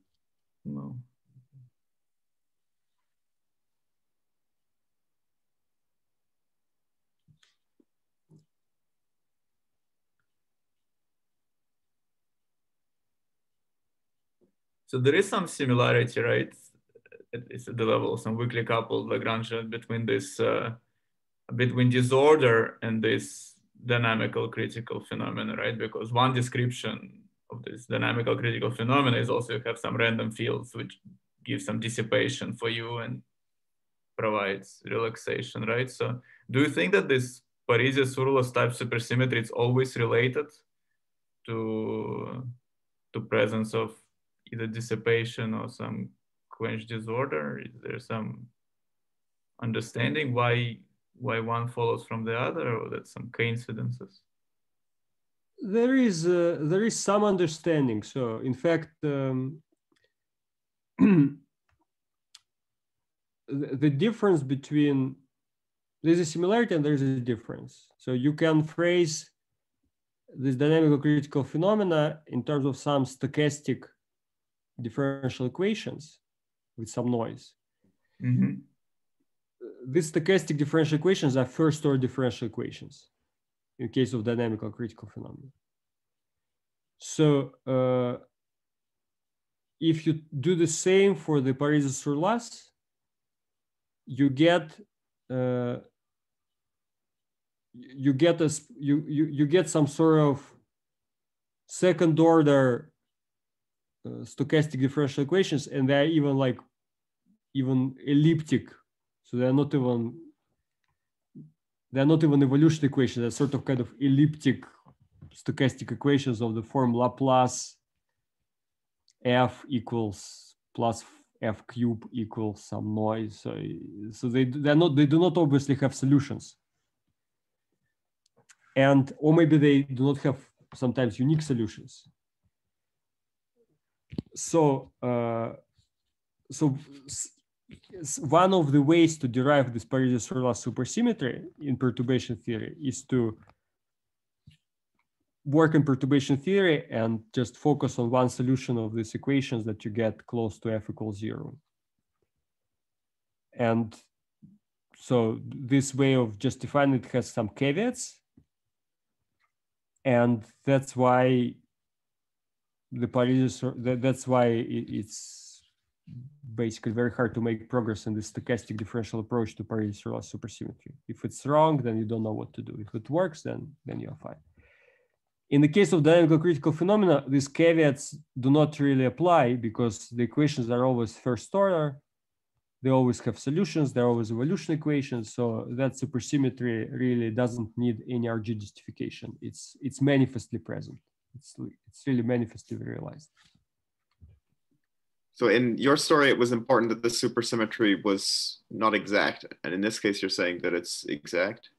no. So there is some similarity, right? At at the level of some weakly coupled Lagrangian between this uh, between disorder and this dynamical critical phenomena, right? Because one description of this dynamical critical phenomena is also you have some random fields which give some dissipation for you and provides relaxation, right? So do you think that this Parisi-Sourlas type supersymmetry is always related to to presence of either dissipation or some quench disorder? Is there some understanding why why one follows from the other, or that some coincidences?
There is uh, there is some understanding. So, in fact, um, the, the difference between there's a similarity and there's a difference. So you can phrase this dynamical critical phenomena in terms of some stochastic differential equations with some noise.
Mhm.
These stochastic differential equations are first order differential equations in case of dynamical critical phenomena. So uh, if you do the same for the Parisi-Sourlas, you get uh, you get a you, you you get some sort of second order Э, stochastic differential equations, and they're even like even elliptic, so they're not even they're not even evolution equations. They're sort of kind of elliptic stochastic equations of the form Laplace f equals plus f cube equals some noise. So, so they they're not they do not obviously have solutions. And or maybe they do not have sometimes unique solutions. So uh, so one of the ways to derive this Parisi-Sourlas supersymmetry in perturbation theory is to work in perturbation theory and just focus on one solution of these equations that you get close to f equals zero. And so this way of justifying it has some caveats. And that's why the Parisi's, that's why it's basically very hard to make progress in the stochastic differential approach to Parisi's supersymmetry. If it's wrong, then you don't know what to do. If it works, then, then you're fine. In the case of dynamical critical phenomena, these caveats do not really apply because the equations are always first order. They always have solutions. They're always evolution equations. So that supersymmetry really doesn't need any RG justification. It's, it's manifestly present. It's, it's really manifestly realized.
So in your story, it was important that the supersymmetry was not exact. And in this case, you're saying that it's exact?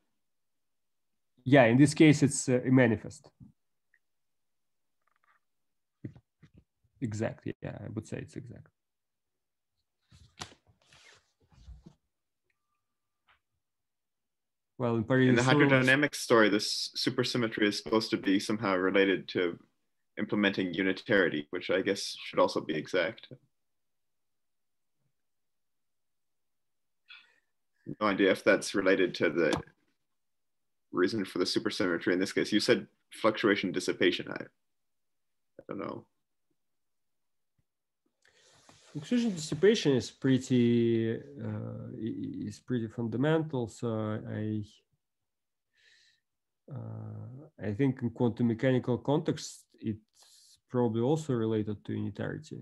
Yeah, in this case, it's uh, manifest. Exactly. Yeah, I would say it's exact. Well, in,
in the hydrodynamics story, this supersymmetry is supposed to be somehow related to implementing unitarity, which I guess should also be exact. No idea if that's related to the reason for the supersymmetry in this case. You said fluctuation dissipation. I, I don't know.
Fluctuation dissipation is pretty uh, is pretty fundamental. So I uh, I think in quantum mechanical context, it's probably also related to unitarity.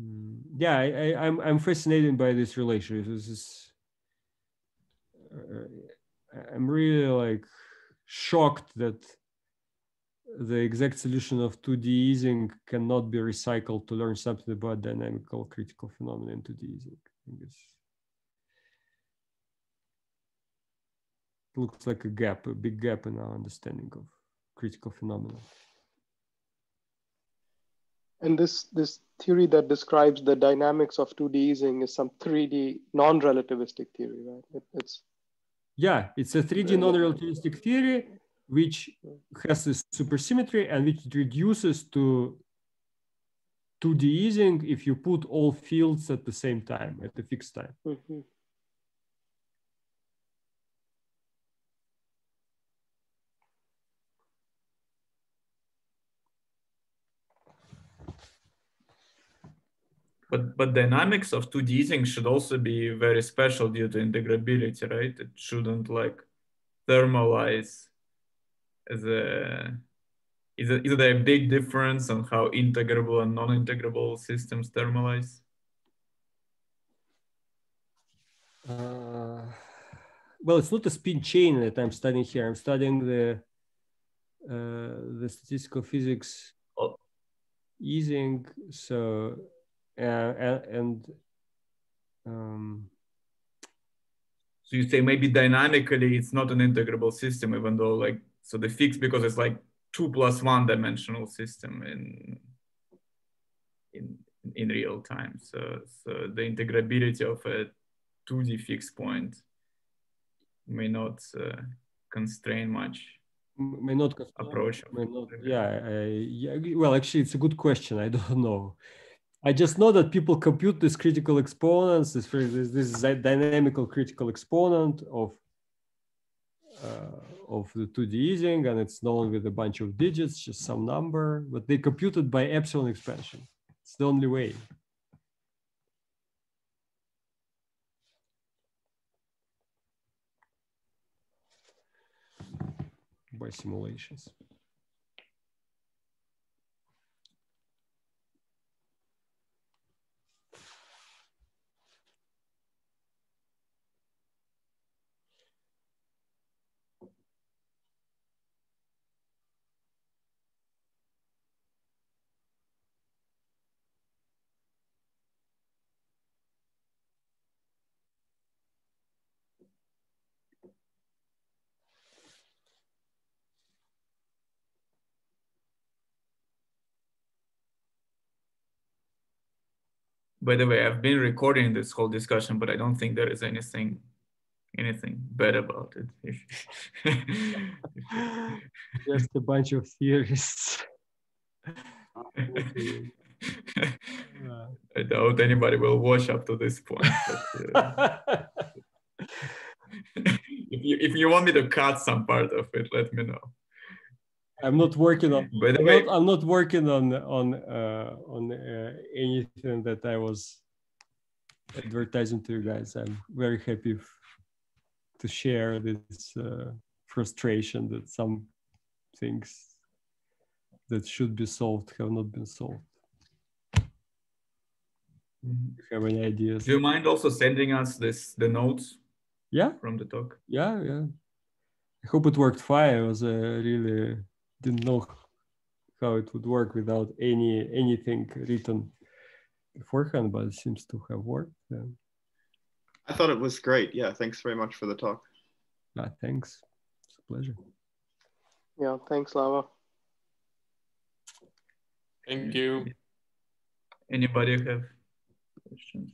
Mm, yeah, I, I, am I'm, I'm fascinated by this relation. This is uh, I'm really like shocked that the exact solution of 2D Ising cannot be recycled to learn something about dynamical critical phenomena in 2D Ising. It looks like a gap, a big gap in our understanding of critical phenomena.
And this this theory that describes the dynamics of 2D Ising is some 3D non-relativistic theory, right? It, it's
yeah, it's a 3D non-relativistic theory which has a supersymmetry and which reduces to 2D Ising if you put all fields at the same time, at a fixed time. Mm -hmm.
But but dynamics of 2D Ising should also be very special due to integrability, right? It shouldn't like thermalize is a is, a, is there a big difference on how integrable and non-integrable systems thermalize?
Uh, well, it's not a spin chain that I'm studying here. I'm studying the uh, the statistical physics oh. Ising. So uh, and um,
so you say maybe dynamically it's not an integrable system, even though like so the fix because it's like two plus one dimensional system in in in real time. So so the integrability of a 2D fixed point may not uh, constrain much.
May not
approach.
May not, yeah, I, yeah. Well, actually, it's a good question. I don't know. I just know that people compute this critical exponents, this, this, this dynamical critical exponent of Uh, of the 2D Ising, and it's known with a bunch of digits, just some number, but they computed by epsilon expansion. It's the only way. By simulations.
By the way, I've been recording this whole discussion, but I don't think there is anything, anything bad about it.
Just a bunch of theorists.
I doubt anybody will watch up to this point. But, uh, if you if you want me to cut some part of it, let me know.
I'm not working on.
By the
I'm,
way,
not, I'm not working on on uh, on uh, anything that I was advertising to you guys. I'm very happy to share this uh, frustration that some things that should be solved have not been solved.
Mhm.
You have any ideas?
do you mind also sending us this the notes
Yeah,
from the talk?
yeah, yeah. I hope it worked fine. It was uh, really didn't know how it would work without any anything written beforehand, but it seems to have worked. Yeah.
I thought it was great. Yeah, thanks very much for the talk.
Ah, thanks. It's a pleasure.
Yeah, thanks, Slava.
Thank you.
Anybody have questions?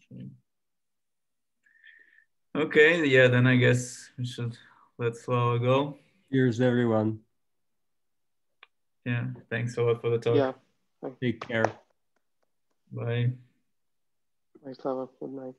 Okay, yeah, then I guess we should let Slava go.
Here's everyone.
Yeah, thanks a lot for the talk.
Yeah,
Take care.
Bye.
thanks, Slava. Good night.